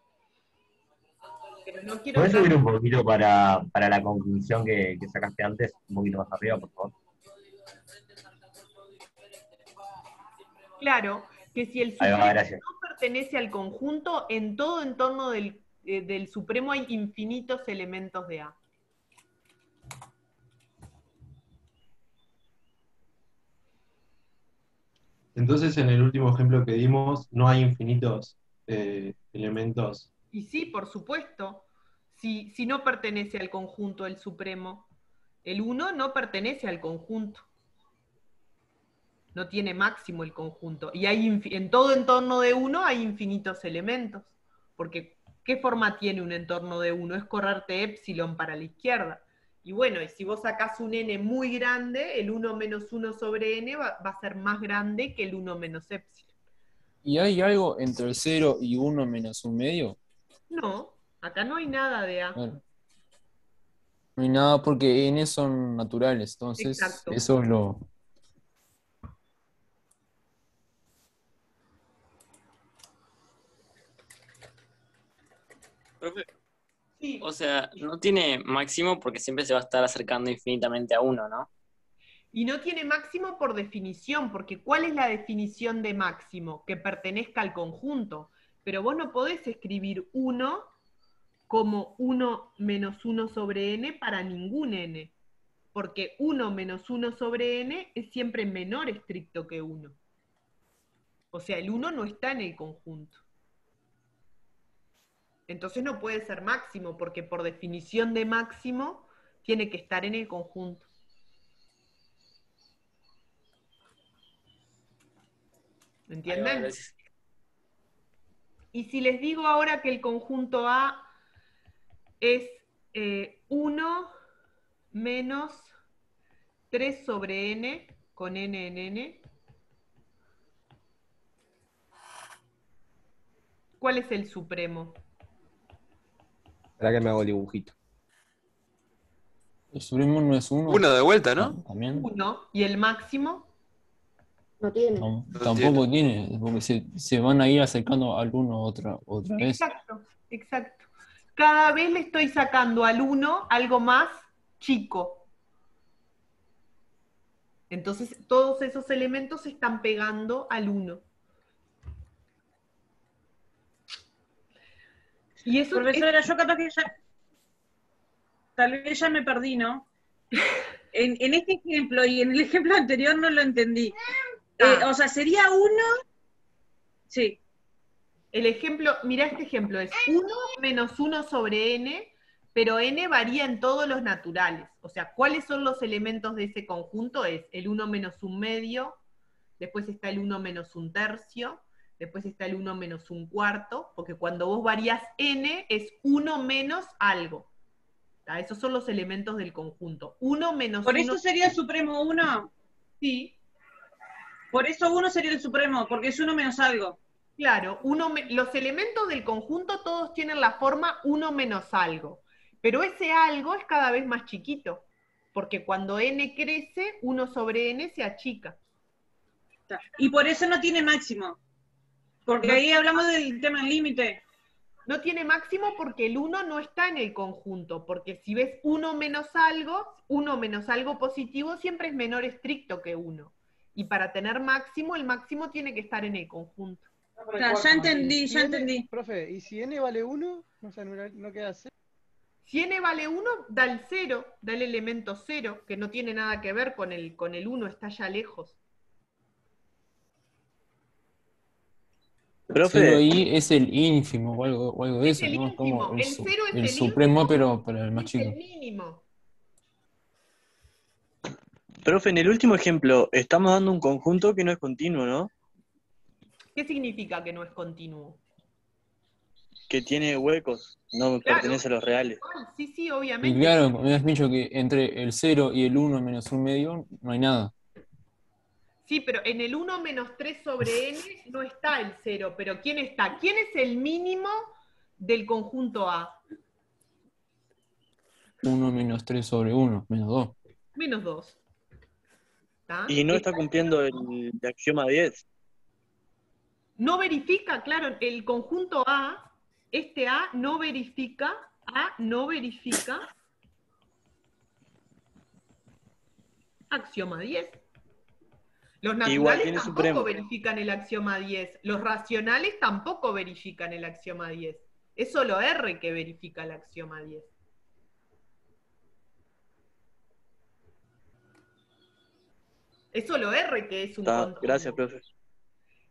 Pero no quiero ¿Puedes subir un poquito para, para la conclusión que, que sacaste antes? Un poquito más arriba, por favor. Claro, que si el va, supremo no pertenece al conjunto, en todo entorno del, eh, del supremo hay infinitos elementos de A. Entonces, en el último ejemplo que dimos, no hay infinitos eh, elementos. Y sí, por supuesto, si, no pertenece al conjunto el supremo, el 1 no pertenece al conjunto. No tiene máximo el conjunto. Y hay en todo entorno de 1 hay infinitos elementos. Porque, ¿qué forma tiene un entorno de 1? Es correrte epsilon para la izquierda. Y bueno, y si vos sacás un n muy grande, el 1 menos 1 sobre n va, va a ser más grande que el 1 menos epsilon. ¿Y hay algo entre el 0 y 1 menos un medio? No, acá no hay nada de A. No hay nada porque n son naturales, entonces Exacto. eso es lo... Profe, O sea, no tiene máximo porque siempre se va a estar acercando infinitamente a uno, ¿no? Y no tiene máximo por definición, porque ¿cuál es la definición de máximo? Que pertenezca al conjunto. Pero vos no podés escribir 1 como 1 menos 1 sobre n para ningún n. Porque 1 menos 1 sobre n es siempre menor estricto que 1. O sea, el 1 no está en el conjunto. Entonces no puede ser máximo, porque por definición de máximo tiene que estar en el conjunto. ¿Me entienden? Y si les digo ahora que el conjunto A es 1 menos 3 sobre n, con n en n, ¿cuál es el supremo? Espera que me hago el dibujito. El supremo no es 1. Uno de vuelta, ¿no? También. 1. ¿Y el máximo? No tiene. No, tampoco tiene, porque se, se van a ir acercando al 1 otra, otra vez. Exacto, exacto. Cada vez le estoy sacando al 1 algo más chico. Entonces, todos esos elementos se están pegando al 1. Y eso Profesora, yo capaz que ya. Tal vez ya me perdí, ¿no? En, en este ejemplo y en el ejemplo anterior no lo entendí. Eh, o sea, sería uno. Sí. El ejemplo, mira este ejemplo, es 1 menos 1 sobre n, pero n varía en todos los naturales. O sea, ¿cuáles son los elementos de ese conjunto? Es el 1 menos un medio, después está el 1 menos un tercio, después está el 1 menos un cuarto, porque cuando vos varías n es 1 menos algo. ¿Tá? Esos son los elementos del conjunto. 1 menos Por 1. eso sería supremo uno. Sí. Por eso uno sería el supremo, porque es uno menos algo. Claro, uno me- los elementos del conjunto todos tienen la forma 1 menos algo, pero ese algo es cada vez más chiquito, porque cuando n crece, 1 sobre n se achica. Y por eso no tiene máximo. Porque ahí hablamos del tema del límite. no tiene máximo porque el 1 no está en el conjunto, porque si ves 1 menos algo, 1 menos algo positivo siempre es menor estricto que 1. Y para tener máximo, el máximo tiene que estar en el conjunto. Claro, ya entendí, ya Si n- entendí. Profe, ¿y si n vale 1? No, sé, no, queda 0. Si n vale 1, da el 0, da el elemento 0, que no tiene nada que ver con el, con el 1, está ya lejos. Cero ahí es el ínfimo o algo, o algo de eso, el ¿no? Es como el, el su- cero es el el supremo, pero para el más Es chico. el mínimo. Profe, en el último ejemplo, estamos dando un conjunto que no es continuo, ¿no? ¿Qué significa que no es continuo? Que tiene huecos, no pertenece a los reales. Ah, Sí, sí, Y obviamente. claro, me has dicho que entre el 0 y el 1 menos un medio no hay nada. Sí, pero en el 1 menos 3 sobre n no está el 0, pero ¿quién está? ¿Quién es el mínimo del conjunto A? 1 menos 3 sobre 1, menos 2. Menos 2. ¿Está? Y no está cumpliendo el, el axioma 10. No verifica, claro, el conjunto A, este A no verifica, A no verifica axioma 10. Los naturales tampoco supremo. verifican el axioma 10. Los racionales tampoco verifican el axioma 10. Es solo R que verifica el axioma 10. Es solo R que es un Está, continuo. gracias, profe.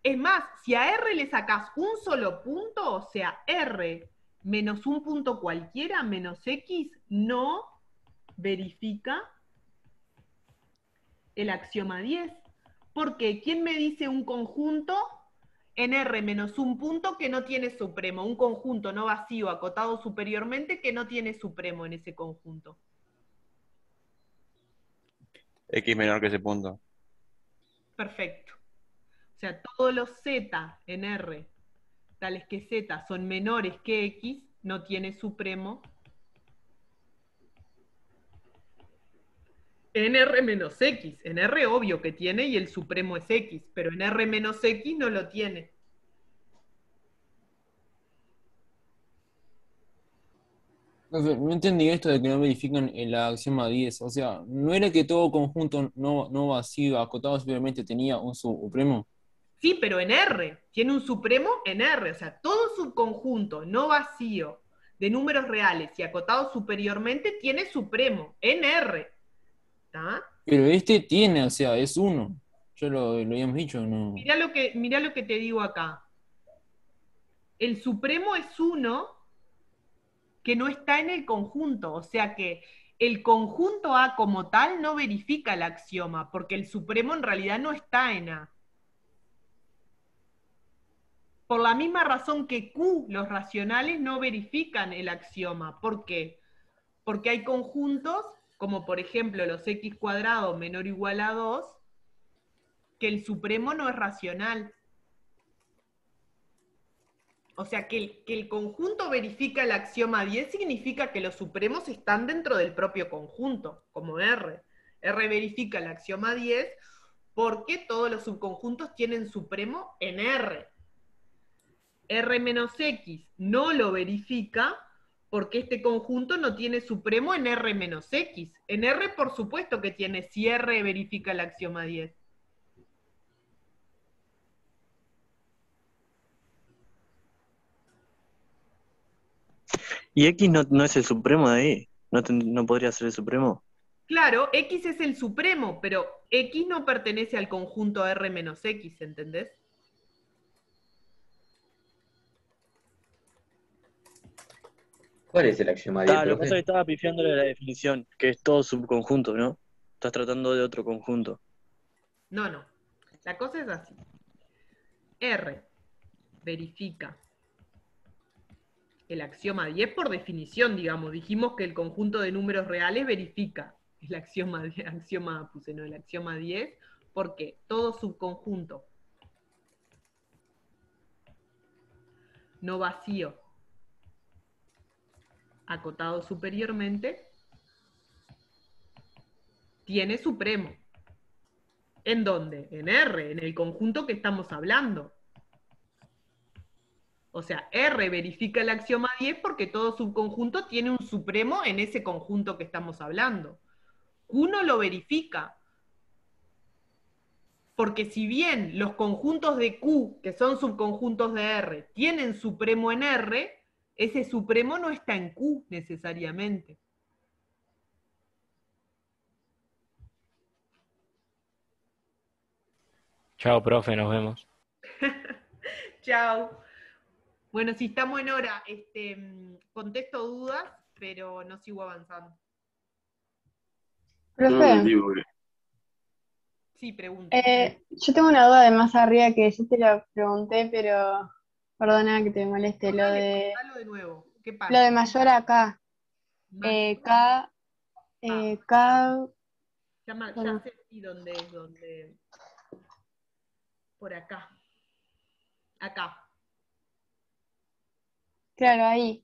Es más, si a R le sacás un solo punto, o sea, R menos un punto cualquiera, menos X, no verifica el axioma 10. Porque ¿quién me dice un conjunto en R menos un punto que no tiene supremo? Un conjunto no vacío acotado superiormente que no tiene supremo en ese conjunto. X menor que ese punto. Perfecto. O sea, todos los Z en R, tales que Z son menores que X, no tiene supremo en R menos X. En R obvio que tiene y el supremo es X, pero en R menos X no lo tiene. No entendí esto de que no verifican el axioma 10. O sea, ¿no era que todo conjunto no, no vacío, acotado superiormente, tenía un supremo? Sí, pero en R. Tiene un supremo en R. O sea, todo subconjunto no vacío de números reales y acotado superiormente tiene supremo en R. ¿Está? Pero este tiene, o sea, es uno. Ya lo, lo habíamos dicho, ¿no? Mirá lo, que, mirá lo que te digo acá. El supremo es uno que no está en el conjunto. O sea que el conjunto A como tal no verifica el axioma, porque el supremo en realidad no está en A. Por la misma razón que Q, los racionales no verifican el axioma. ¿Por qué? Porque hay conjuntos, como por ejemplo los x cuadrados menor o igual a 2, que el supremo no es racional. O sea, que el, que el conjunto verifica el axioma 10 significa que los supremos están dentro del propio conjunto, como R. R verifica el axioma 10 porque todos los subconjuntos tienen supremo en R. R menos X no lo verifica porque este conjunto no tiene supremo en R menos X. En R, por supuesto que tiene, si R verifica el axioma 10. Y X no, no es el supremo de ahí. No, no podría ser el supremo. Claro, X es el supremo, pero X no pertenece al conjunto R menos X, ¿entendés? ¿Cuál es el axioma 10, Ah, lo que pasa es que profe? estaba pifiándole la definición, que es todo subconjunto, ¿no? Estás tratando de otro conjunto. No, no. La cosa es así. R verifica el axioma 10 por definición, digamos. Dijimos que el conjunto de números reales verifica el axioma, axioma puse, no, el axioma 10, porque todo subconjunto no vacío acotado superiormente tiene supremo. ¿En dónde? En R, en el conjunto que estamos hablando. O sea, R verifica el axioma 10 porque todo subconjunto tiene un supremo en ese conjunto que estamos hablando. Q no lo verifica. Porque si bien los conjuntos de Q, que son subconjuntos de R, tienen supremo en R, ese supremo no está en Q necesariamente. Chao, profe, nos vemos. Chao. Bueno, si estamos en hora, este, mm, contesto dudas, pero no sigo avanzando. Profe, Sí, pregunta. eh, yo tengo una duda de más arriba que yo te la pregunté, pero perdona que te moleste. Lo de, de nuevo. ¿Qué pasa? lo de mayor acá. Eh, K, eh, K, Ya, ya bueno. sé dónde es, dónde. Por acá. Acá. Claro, ahí.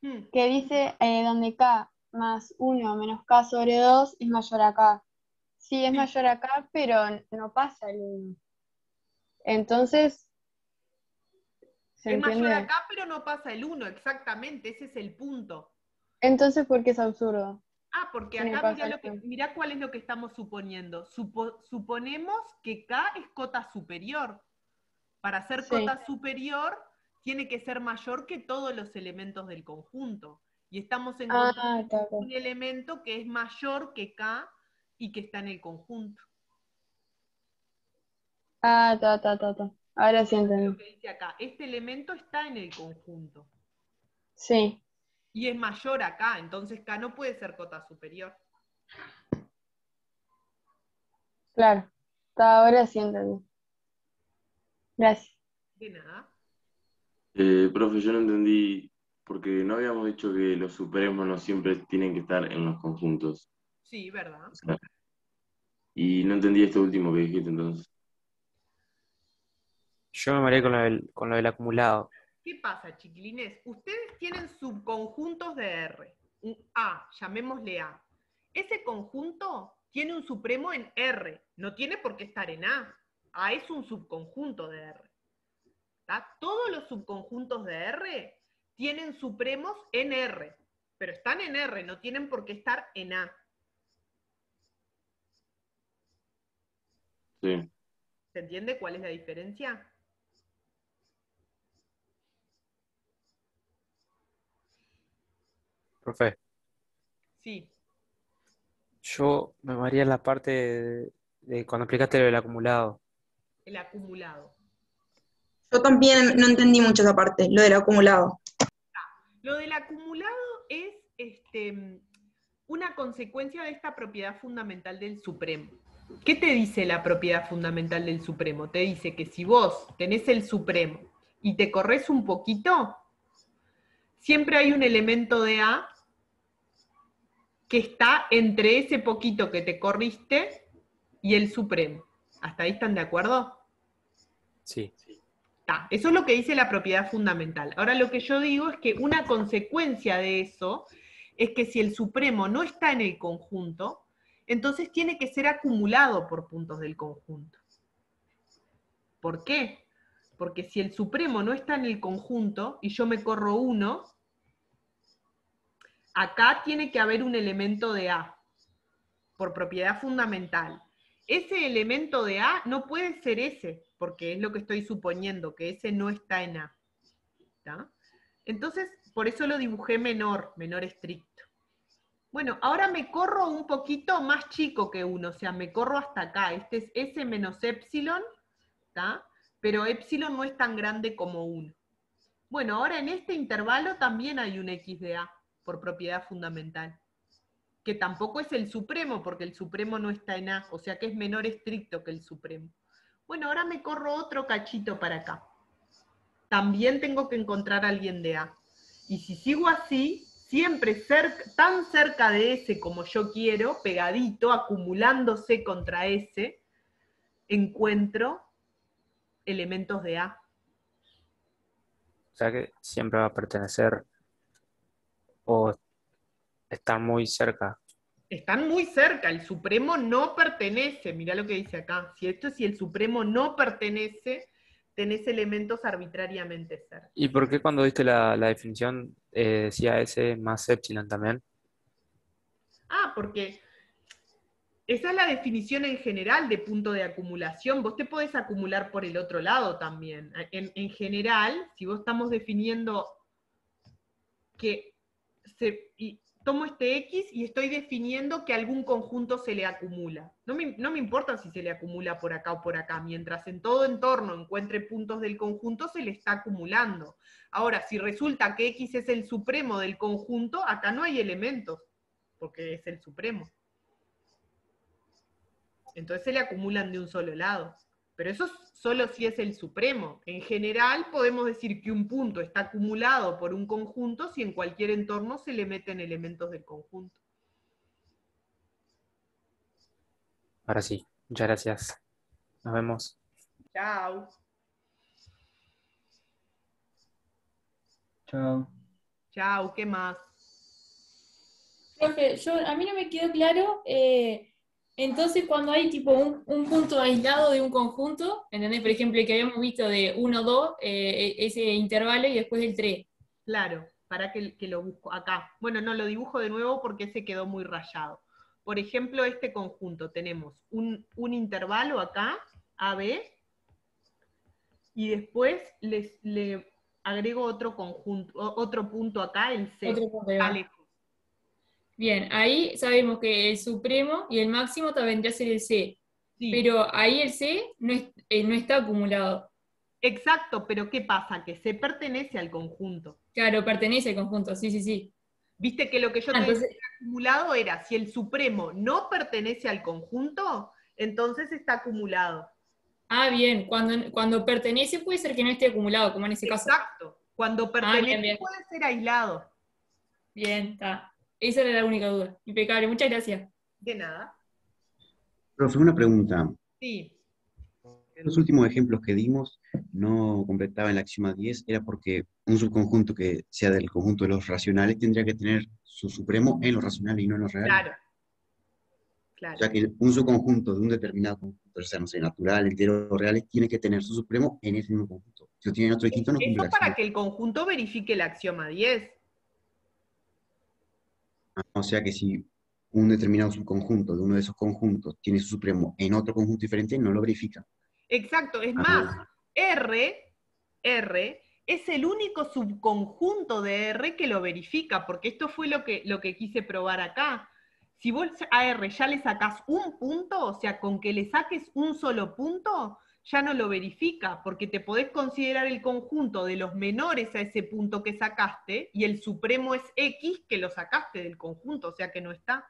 Hmm. Que dice eh, donde K más 1 menos K sobre 2 es mayor a K. Sí, es mayor a K, pero no pasa el 1. Entonces, ¿se Es mayor entiende? acá, pero no pasa el 1, exactamente, ese es el punto. Entonces, ¿por qué es absurdo? Ah, porque acá mirá, lo que, mirá cuál es lo que estamos suponiendo. Supo- suponemos que K es cota superior. Para ser Sí. cota superior, tiene que ser mayor que todos los elementos del conjunto. Y estamos Ah, encontrando está, está. un elemento que es mayor que K y que está en el conjunto. Ah, ta, ta, ta, ta. Ahora sí entendí. Lo que dice acá, este elemento está en el conjunto. Sí, Y es mayor a K, entonces K no puede ser cota superior. claro. Ahora sí entendí. Gracias. De nada. Eh, profe, yo no entendí, porque no habíamos dicho que los supremos no siempre tienen que estar en los conjuntos. Sí, ¿verdad? O sea, y no entendí esto último que dijiste entonces. Yo me mareé con lo del, con lo del acumulado. ¿Qué pasa, chiquilines? Ustedes tienen subconjuntos de R. Un A, llamémosle A. Ese conjunto tiene un supremo en R. No tiene por qué estar en A. A es un subconjunto de R. ¿Tá? Todos los subconjuntos de R tienen supremos en R. Pero están en R, no tienen por qué estar en A. Sí. ¿Se entiende cuál es la diferencia? Profe, Sí. yo me mareé en la parte de, de cuando explicaste lo del acumulado. El acumulado. Yo también no entendí mucho esa parte, lo del acumulado. Lo del acumulado es este, una consecuencia de esta propiedad fundamental del supremo. ¿Qué te dice la propiedad fundamental del supremo? Te dice que si vos tenés el supremo y te corres un poquito, siempre hay un elemento de A que está entre ese poquito que te corriste y el supremo. ¿Hasta ahí están de acuerdo? Sí. Eso es lo que dice la propiedad fundamental. Ahora lo que yo digo es que una consecuencia de eso es que si el supremo no está en el conjunto, entonces tiene que ser acumulado por puntos del conjunto. ¿Por qué? Porque si el supremo no está en el conjunto y yo me corro uno, acá tiene que haber un elemento de A, por propiedad fundamental. Ese elemento de A no puede ser ese, porque es lo que estoy suponiendo, que ese no está en A. Entonces, por eso lo dibujé menor, menor estricto. Bueno, ahora me corro un poquito más chico que uno, o sea, me corro hasta acá. Este es S menos epsilon, pero epsilon no es tan grande como 1. Bueno, ahora en este intervalo también hay un X de A, por propiedad fundamental, que tampoco es el supremo, porque el supremo no está en A, o sea que es menor estricto que el supremo. Bueno, ahora me corro otro cachito para acá. También tengo que encontrar a alguien de A. Y si sigo así, siempre cerca, tan cerca de ese como yo quiero, pegadito, acumulándose contra ese, encuentro elementos de A. O sea que siempre va a pertenecer o está muy cerca. Están muy cerca, el Supremo no pertenece, mirá lo que dice acá, si esto si el Supremo no pertenece, tenés elementos arbitrariamente cerca. ¿Y por qué cuando diste la, la definición eh, decía S más epsilon también? Ah, porque esa es la definición en general de punto de acumulación. Vos te podés acumular por el otro lado también. En, en general, si vos estamos definiendo que se, y tomo este X y estoy definiendo que algún conjunto se le acumula. No me, no me importa si se le acumula por acá o por acá, mientras en todo entorno encuentre puntos del conjunto, se le está acumulando. Ahora, si resulta que X es el supremo del conjunto, acá no hay elementos, porque es el supremo. Entonces se le acumulan de un solo lado. Pero eso solo si es el supremo. En general podemos decir que un punto está acumulado por un conjunto si en cualquier entorno se le meten elementos del conjunto. Ahora sí, muchas gracias. Nos vemos. Chao. Chao. Chao, ¿qué más? Profe, yo, a mí no me quedó claro, eh, entonces cuando hay tipo un, un punto aislado de un conjunto, ¿entendés? Por ejemplo, el que habíamos visto de 1, 2, eh, ese intervalo y después el 3. Claro, para que, que lo busco acá. Bueno, no lo dibujo de nuevo porque se quedó muy rayado. Por ejemplo, este conjunto tenemos un, un intervalo acá, AB, y después les, le agrego otro conjunto, otro punto acá, el C. Otro punto. Bien, ahí sabemos que el supremo y el máximo vendría a ser el C. Pero ahí el C no, es- eh, no está acumulado. Exacto, pero ¿qué pasa? Que C pertenece al conjunto. Claro, pertenece al conjunto, sí, sí, sí. Viste que lo que yo te entonces- decía acumulado era, si el supremo no pertenece al conjunto, entonces está acumulado. Ah, bien, cuando, cuando pertenece puede ser que no esté acumulado, como en ese caso. Exacto, cuando Ah, pertenece bien, bien. puede ser aislado. Bien, está. Esa era la única duda. Impecable, muchas gracias. De nada. Profe, una pregunta. Sí. Los últimos ejemplos que dimos no completaba el axioma 10, era porque un subconjunto que sea del conjunto de los racionales tendría que tener su supremo en los racionales y no en los reales. Claro. Claro. O sea que un subconjunto de un determinado conjunto, o sea, no sé, natural, entero o reales, tiene que tener su supremo en ese mismo conjunto. Si lo tiene en otro distinto, no cumple Eso para que el conjunto verifique el axioma 10. Ah, O sea que si un determinado subconjunto de uno de esos conjuntos tiene su supremo en otro conjunto diferente, no lo verifica. Exacto, es más, R, R es el único subconjunto de R que lo verifica, porque esto fue lo que, lo que quise probar acá. Si vos a R ya le sacás un punto, o sea, con que le saques un solo punto, ya no lo verifica, porque te podés considerar el conjunto de los menores a ese punto que sacaste, y el supremo es X que lo sacaste del conjunto, o sea que no está.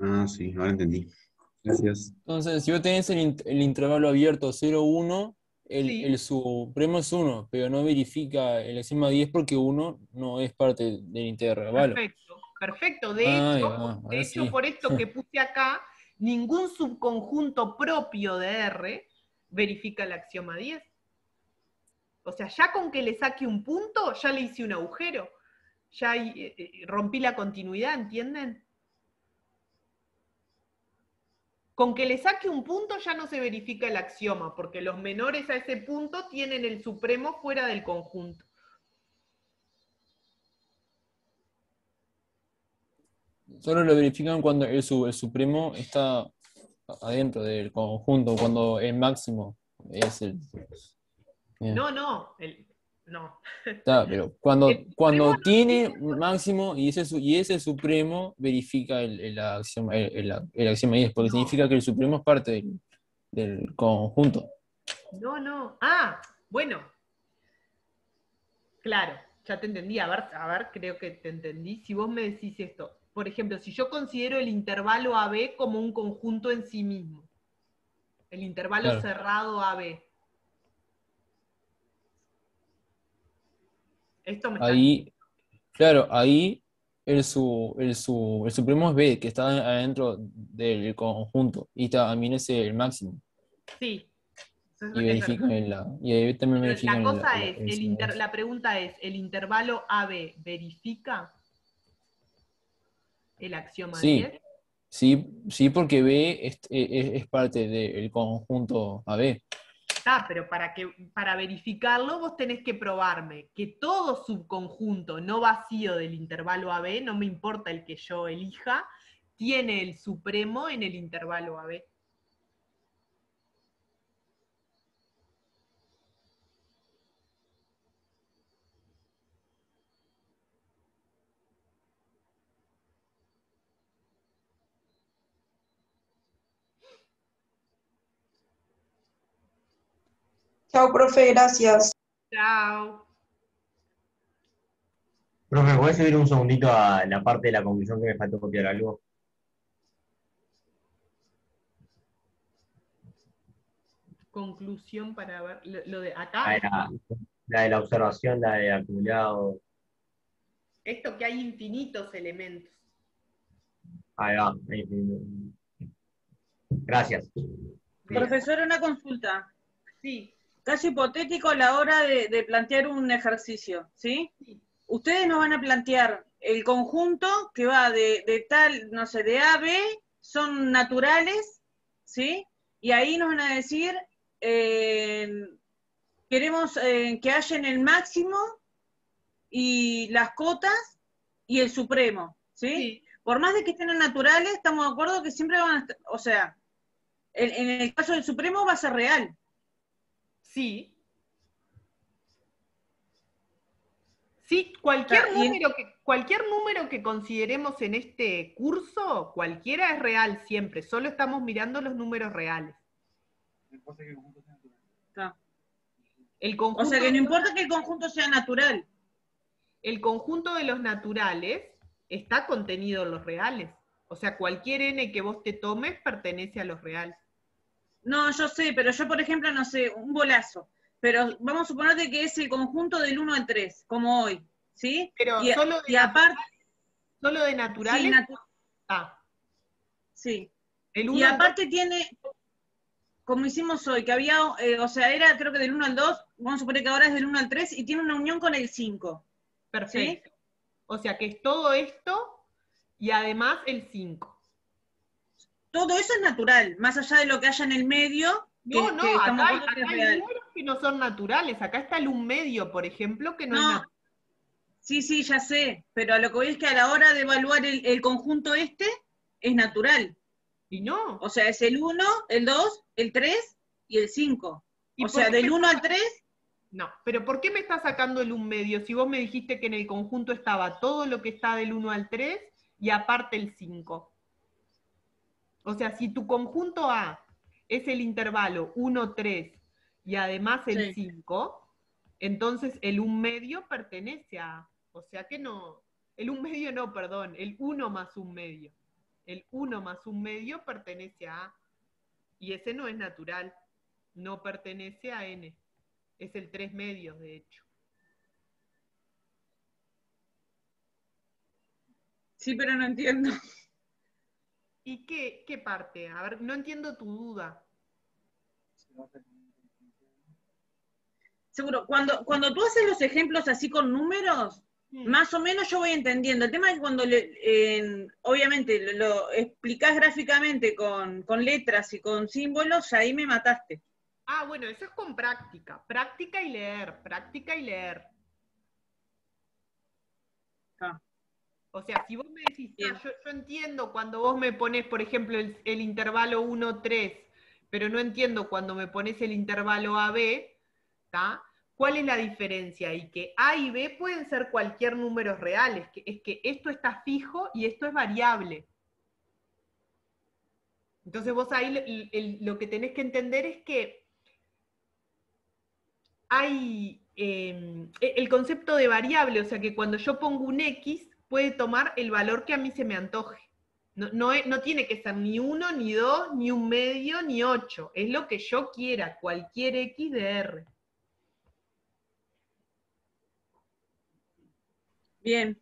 Ah, sí, ahora entendí. Gracias. Entonces, si vos tenés el, int- el intervalo abierto 0, 1, el, Sí. el supremo es 1, pero no verifica el axioma 10 porque 1 no es parte del intervalo. Perfecto, perfecto. De Ah, hecho, de sí. por esto que puse acá, ningún subconjunto propio de R verifica el axioma 10. O sea, ya con que le saque un punto, ya le hice un agujero. Ya eh, eh, rompí la continuidad, ¿entienden? Con que le saque un punto ya no se verifica el axioma, porque los menores a ese punto tienen el supremo fuera del conjunto. Solo lo verifican cuando el, su- el supremo está adentro del conjunto, cuando el máximo es el... No, no, el- no. Está, pero cuando, cuando tiene máximo y ese, y ese supremo verifica el, el axioma, el, el- axioma 10, porque significa que el supremo es parte del, del conjunto. No, no. Ah, bueno. Claro, ya te entendí. A ver, a ver, creo que te entendí. Si vos me decís esto, por ejemplo, si yo considero el intervalo AB como un conjunto en sí mismo, el intervalo Claro. cerrado AB. Esto me está Ahí, claro, ahí el, su, el, su, el supremo es B, que está adentro del conjunto, y también es el máximo. Sí. Es- Y verifican el, la- y ahí también verifican la cosa es, el el inter- la pregunta es, ¿el intervalo AB verifica el axioma Sí, 10? sí, sí, porque B es, es- es parte del conjunto AB. está, pero para, que, para verificarlo vos tenés que probarme que todo subconjunto no vacío del intervalo AB, no me importa el que yo elija, tiene el supremo en el intervalo AB. Chao, profe, gracias. Chao. Profe, ¿podés subir un segundito a la parte de la conclusión que me faltó copiar algo? Conclusión para ver lo, lo de La acá. de la, la de la observación, la de acumulado. Esto que hay infinitos elementos. Ahí va. ahí, Gracias. Profesor, una consulta. Sí. Caso hipotético a la hora de, de plantear un ejercicio, ¿sí? Ustedes nos van a plantear el conjunto que va de, de tal, no sé, de A a B, son naturales, ¿sí? Y ahí nos van a decir, eh, queremos eh, que haya en el máximo y las cotas y el supremo, ¿sí? Por más de que estén en naturales, estamos de acuerdo que siempre van a estar, o sea, en, en el caso del supremo va a ser real. Sí. Sí, cualquier en- número, que, cualquier número que consideremos en este curso, cualquiera es real siempre, solo estamos mirando los números reales. El O conjunto, sea que no importa que el conjunto sea natural. el conjunto de los naturales está contenido en los reales. O sea, cualquier n que vos te tomes pertenece a los reales. No, yo sé, pero yo, por ejemplo, no sé, un bolazo. Pero vamos a suponer que es el conjunto del 1 al 3, como hoy, ¿sí? Pero y, solo de y aparte... ¿Solo de naturales? Sí, natu- Ah, sí. el Y al aparte tiene, como hicimos hoy, que había, eh, o sea, era creo que del 1 al 2, vamos a suponer que ahora es del 1 al 3, y tiene una unión con el 5. Perfecto. O sea que es todo esto y además el 5. Todo eso es natural, más allá de lo que haya en el medio, que, No, no, que acá, hay, acá es hay que no son naturales. Acá está el un medio, por ejemplo, que no, es No, natural. sí, sí, ya sé, pero a lo que voy es que a la hora de evaluar el, el conjunto este, es natural. Y no. O sea, es el 1, el 2, el 3 y el 5. ¿Y O sea, del me 1 al está- 3, No, pero ¿por qué me está sacando el un medio si vos me dijiste que en el conjunto estaba todo lo que está del 1 al 3 y aparte el 5? O sea, si tu conjunto A es el intervalo 1, 3 y además el Sí. 5, entonces el un medio pertenece a A. O sea que no, el un medio no, perdón, el 1 más un medio. El 1 más un medio pertenece a A. Y ese no es natural, no pertenece a N. Es el 3 medios, de hecho. sí, pero no entiendo. ¿Y qué, qué parte? A ver, no entiendo tu duda. Seguro, cuando, cuando tú haces los ejemplos así con números, más o menos yo voy entendiendo. El tema es que cuando, le- en- obviamente, lo, lo explicás gráficamente con, con letras y con símbolos, ahí me mataste. Ah, bueno, eso es con práctica. Práctica y leer, práctica y leer. Ah. O sea, si vos me decís, "Ah, yo, yo entiendo cuando vos me pones, por ejemplo, el, el intervalo 1-3, pero no entiendo cuando me pones el intervalo AB, ¿está? ¿Cuál es la diferencia? Y que A y B pueden ser cualquier número real, es que, es que esto está fijo y esto es variable. Entonces vos ahí el- el- lo que tenés que entender es que hay eh, el concepto de variable, o sea que cuando yo pongo un X, puede tomar el valor que a mí se me antoje. No, no, no tiene que ser ni uno, ni dos, ni un medio, ni ocho. Es lo que yo quiera, cualquier X de R. Bien.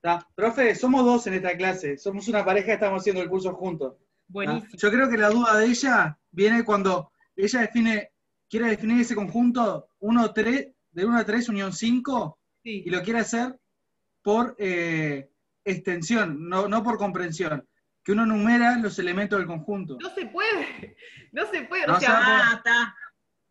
Ta. Profe, somos dos en esta clase, somos una pareja estamos haciendo el curso juntos. Buenísimo. Yo creo que la duda de ella viene cuando ella define, quiere definir ese conjunto 1, 3, de 1 a 3, unión 5, Sí. y lo quiere hacer por eh, extensión, no, no por comprensión. Que uno numera los elementos del conjunto. No se puede, no se puede. No o sea, se puede. Ah, está.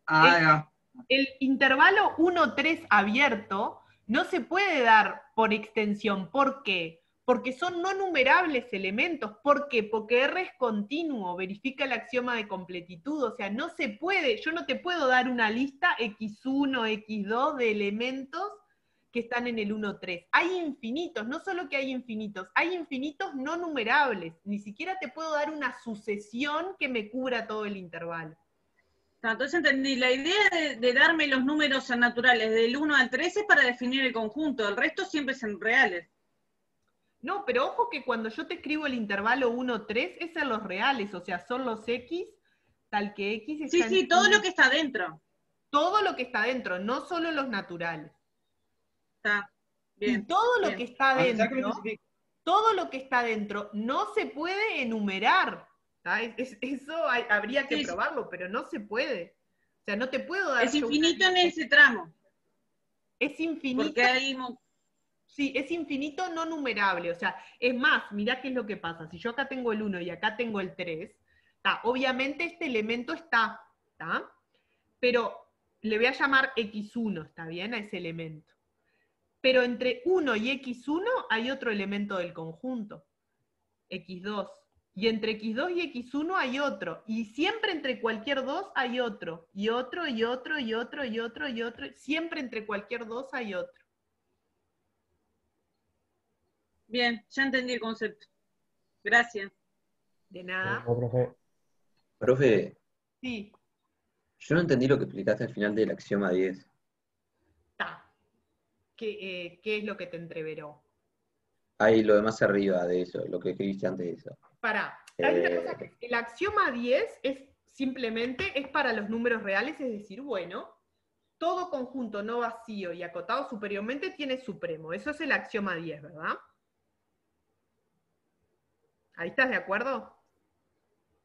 Ah, el, el intervalo 1-3 abierto no se puede dar por extensión. ¿Por qué? Porque son no numerables elementos. ¿Por qué? Porque R es continuo, verifica el axioma de completitud. O sea, no se puede, yo no te puedo dar una lista X1, X2 de elementos que están en el 1-3. Hay infinitos, no solo que hay infinitos, hay infinitos no numerables. Ni siquiera te puedo dar una sucesión que me cubra todo el intervalo. Ah, Entonces entendí, la idea de, de darme los números naturales del 1 al 3 es para definir el conjunto, el resto siempre son reales. No, pero ojo que cuando yo te escribo el intervalo 1-3 es en los reales, o sea, son los X, tal que X está Sí, sí, todo lo que está dentro. Todo lo que está dentro, no solo los naturales. Está bien. y todo lo que está dentro, todo lo que está dentro no se puede enumerar. ¿tá? Es- es- eso hay- habría que Sí, probarlo, pero no se puede. O sea, no te puedo dar. Es una infinito en ese tramo. Es infinito. Porque hay Sí, es infinito no numerable. O sea, es más, mirá qué es lo que pasa. Si yo acá tengo el 1 y acá tengo el 3, ¿tá? obviamente este elemento está, ¿tá? pero le voy a llamar x1, ¿está bien? A ese elemento. Pero entre 1 y x1 hay otro elemento del conjunto, x2. Y entre x2 y x1 hay otro. Y siempre entre cualquier dos hay otro. Y otro, y otro, y otro, y otro, y otro. Siempre entre cualquier dos hay otro. Bien, ya entendí el concepto. Gracias. De nada. profe. Profe, Sí, yo no entendí lo que explicaste al final del axioma 10. ¿Qué, eh, qué es lo que te entreveró? Ahí lo demás arriba de eso, lo que escribiste antes de eso. Para, hay una Eh, cosa que- el axioma 10 es simplemente es para los números reales, es decir, bueno, todo conjunto no vacío y acotado superiormente tiene supremo. Eso es el axioma 10, ¿verdad? ¿Ahí estás de acuerdo?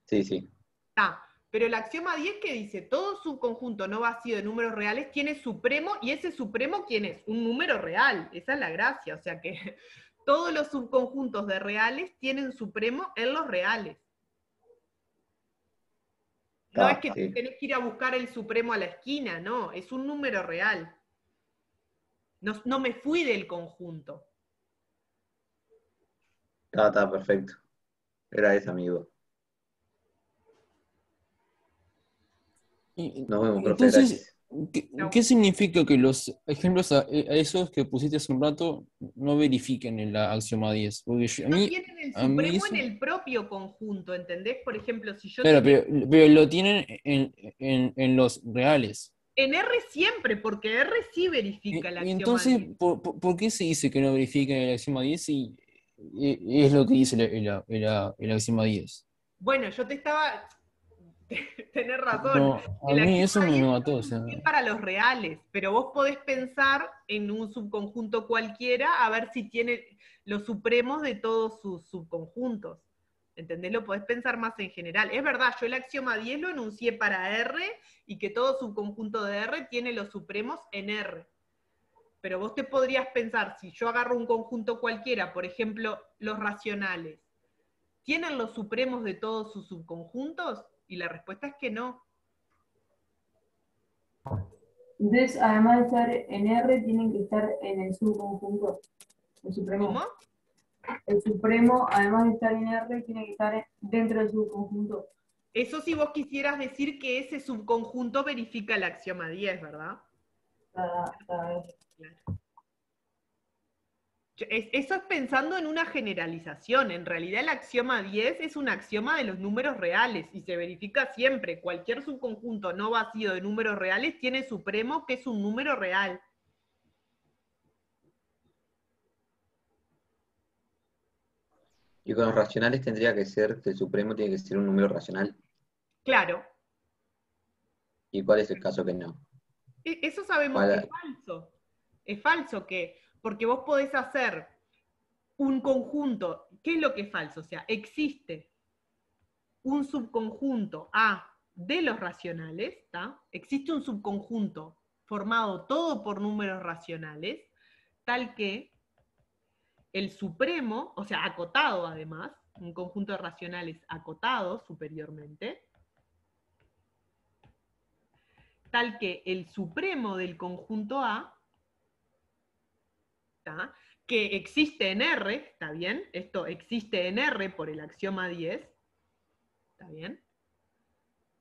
Sí, sí. Ah, pero el axioma 10 que dice, todo subconjunto no vacío de números reales tiene supremo, y ese supremo, ¿quién es? Un número real. Esa es la gracia. O sea que todos los subconjuntos de reales tienen supremo en los reales. No Ah, es que tenés que ir a buscar el supremo a la esquina, no, es un número real. No, no me fui del conjunto. Está, está, perfecto. Era ese, amigo. Y- Nos vemos, profe. Entonces. ¿qué, qué significa que los ejemplos a, a esos que pusiste hace un rato no verifiquen el axioma 10? Porque yo- a No mí, tienen el a mí supremo eso- en el propio conjunto, ¿entendés? Por ejemplo, si yo te- pero, pero lo tienen en, en- en los reales. En R siempre, porque R sí verifica el Y axioma entonces, 10. ¿por, por- por qué se dice que no verifiquen el axioma 10 si eh, es lo que dice el, el- el- el axioma 10? Bueno, yo te estaba... Tenés razón. No, a mí eso me 10 mató. O sea, es para los reales, pero vos podés pensar en un subconjunto cualquiera a ver si tiene los supremos de todos sus subconjuntos. ¿Entendés? Lo podés pensar más en general. Es verdad, yo el axioma 10 lo enuncié para R y que todo subconjunto de R tiene los supremos en R. Pero vos te podrías pensar, si yo agarro un conjunto cualquiera, por ejemplo, los racionales, ¿tienen los supremos de todos sus subconjuntos? Y la respuesta es que no. Entonces, además de estar en R, tienen que estar en el subconjunto. El supremo. ¿Cómo? El supremo, además de estar en R, tiene que estar dentro del subconjunto. Eso si vos quisieras decir que ese subconjunto verifica el axioma 10, ¿verdad? Claro. Eso es pensando en una generalización. En realidad el axioma 10 es un axioma de los números reales y se verifica siempre. Cualquier subconjunto no vacío de números reales tiene supremo que es un número real. Y con los racionales tendría que ser que el supremo tiene que ser un número racional. Claro, ¿Y cuál es el caso que no? E- Eso sabemos Para- que es falso. Es falso que, porque vos podés hacer un conjunto. ¿Qué es lo que es falso? O sea, existe un subconjunto A de los racionales, ¿tá? Existe un subconjunto formado todo por números racionales, tal que el supremo, o sea, acotado además, un conjunto de racionales acotado superiormente, tal que el supremo del conjunto A, que existe en R, ¿está bien? Esto existe en R por el axioma 10, ¿está bien?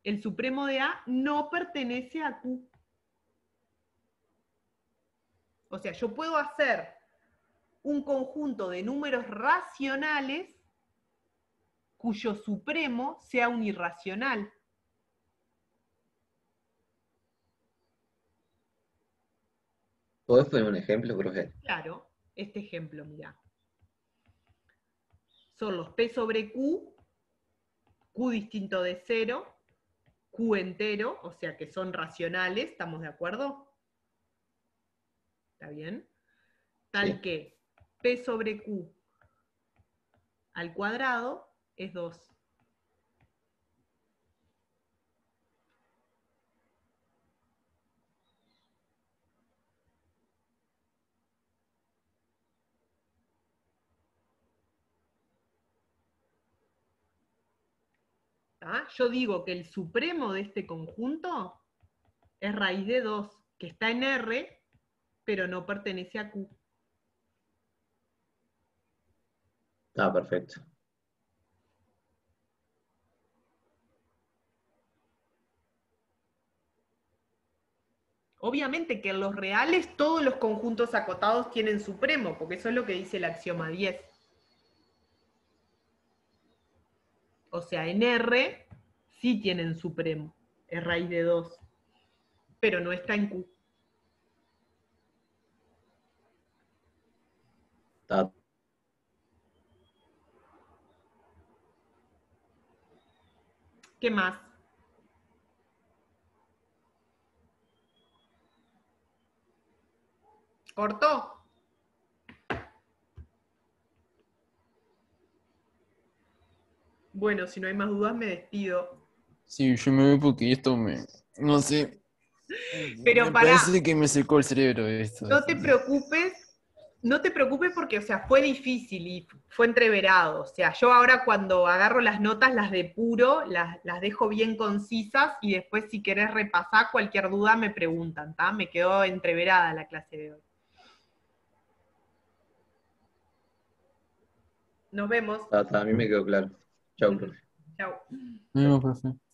El supremo de A no pertenece a Q. O sea, yo puedo hacer un conjunto de números racionales cuyo supremo sea un irracional. ¿Podés poner un ejemplo, profe? Claro, este ejemplo, mira. Son los P sobre Q, Q distinto de cero, Q entero, o sea que son racionales, ¿estamos de acuerdo? ¿Está bien? Tal Sí. que P sobre Q al cuadrado es 2. ¿Tá? Yo digo que el supremo de este conjunto es raíz de 2, que está en R, pero no pertenece a Q. Ah, perfecto. Obviamente que en los reales todos los conjuntos acotados tienen supremo, porque eso es lo que dice el axioma 10. O sea, en R sí tienen supremo, es raíz de 2, pero no está en Q. Está ¿Qué más? ¿Cortó? Bueno, si no hay más dudas me despido. Sí, yo me voy porque esto me. No sé. Pero me parece que me secó el cerebro esto. No te preocupes, no te preocupes porque, o sea, fue difícil y fue entreverado. O sea, yo ahora cuando agarro las notas las depuro, las, las dejo bien concisas y después si querés repasar cualquier duda me preguntan, ¿está? Me quedó entreverada la clase de hoy. Nos vemos. a mí me quedó claro. Chau, profe. Chao. Nos vemos, profe.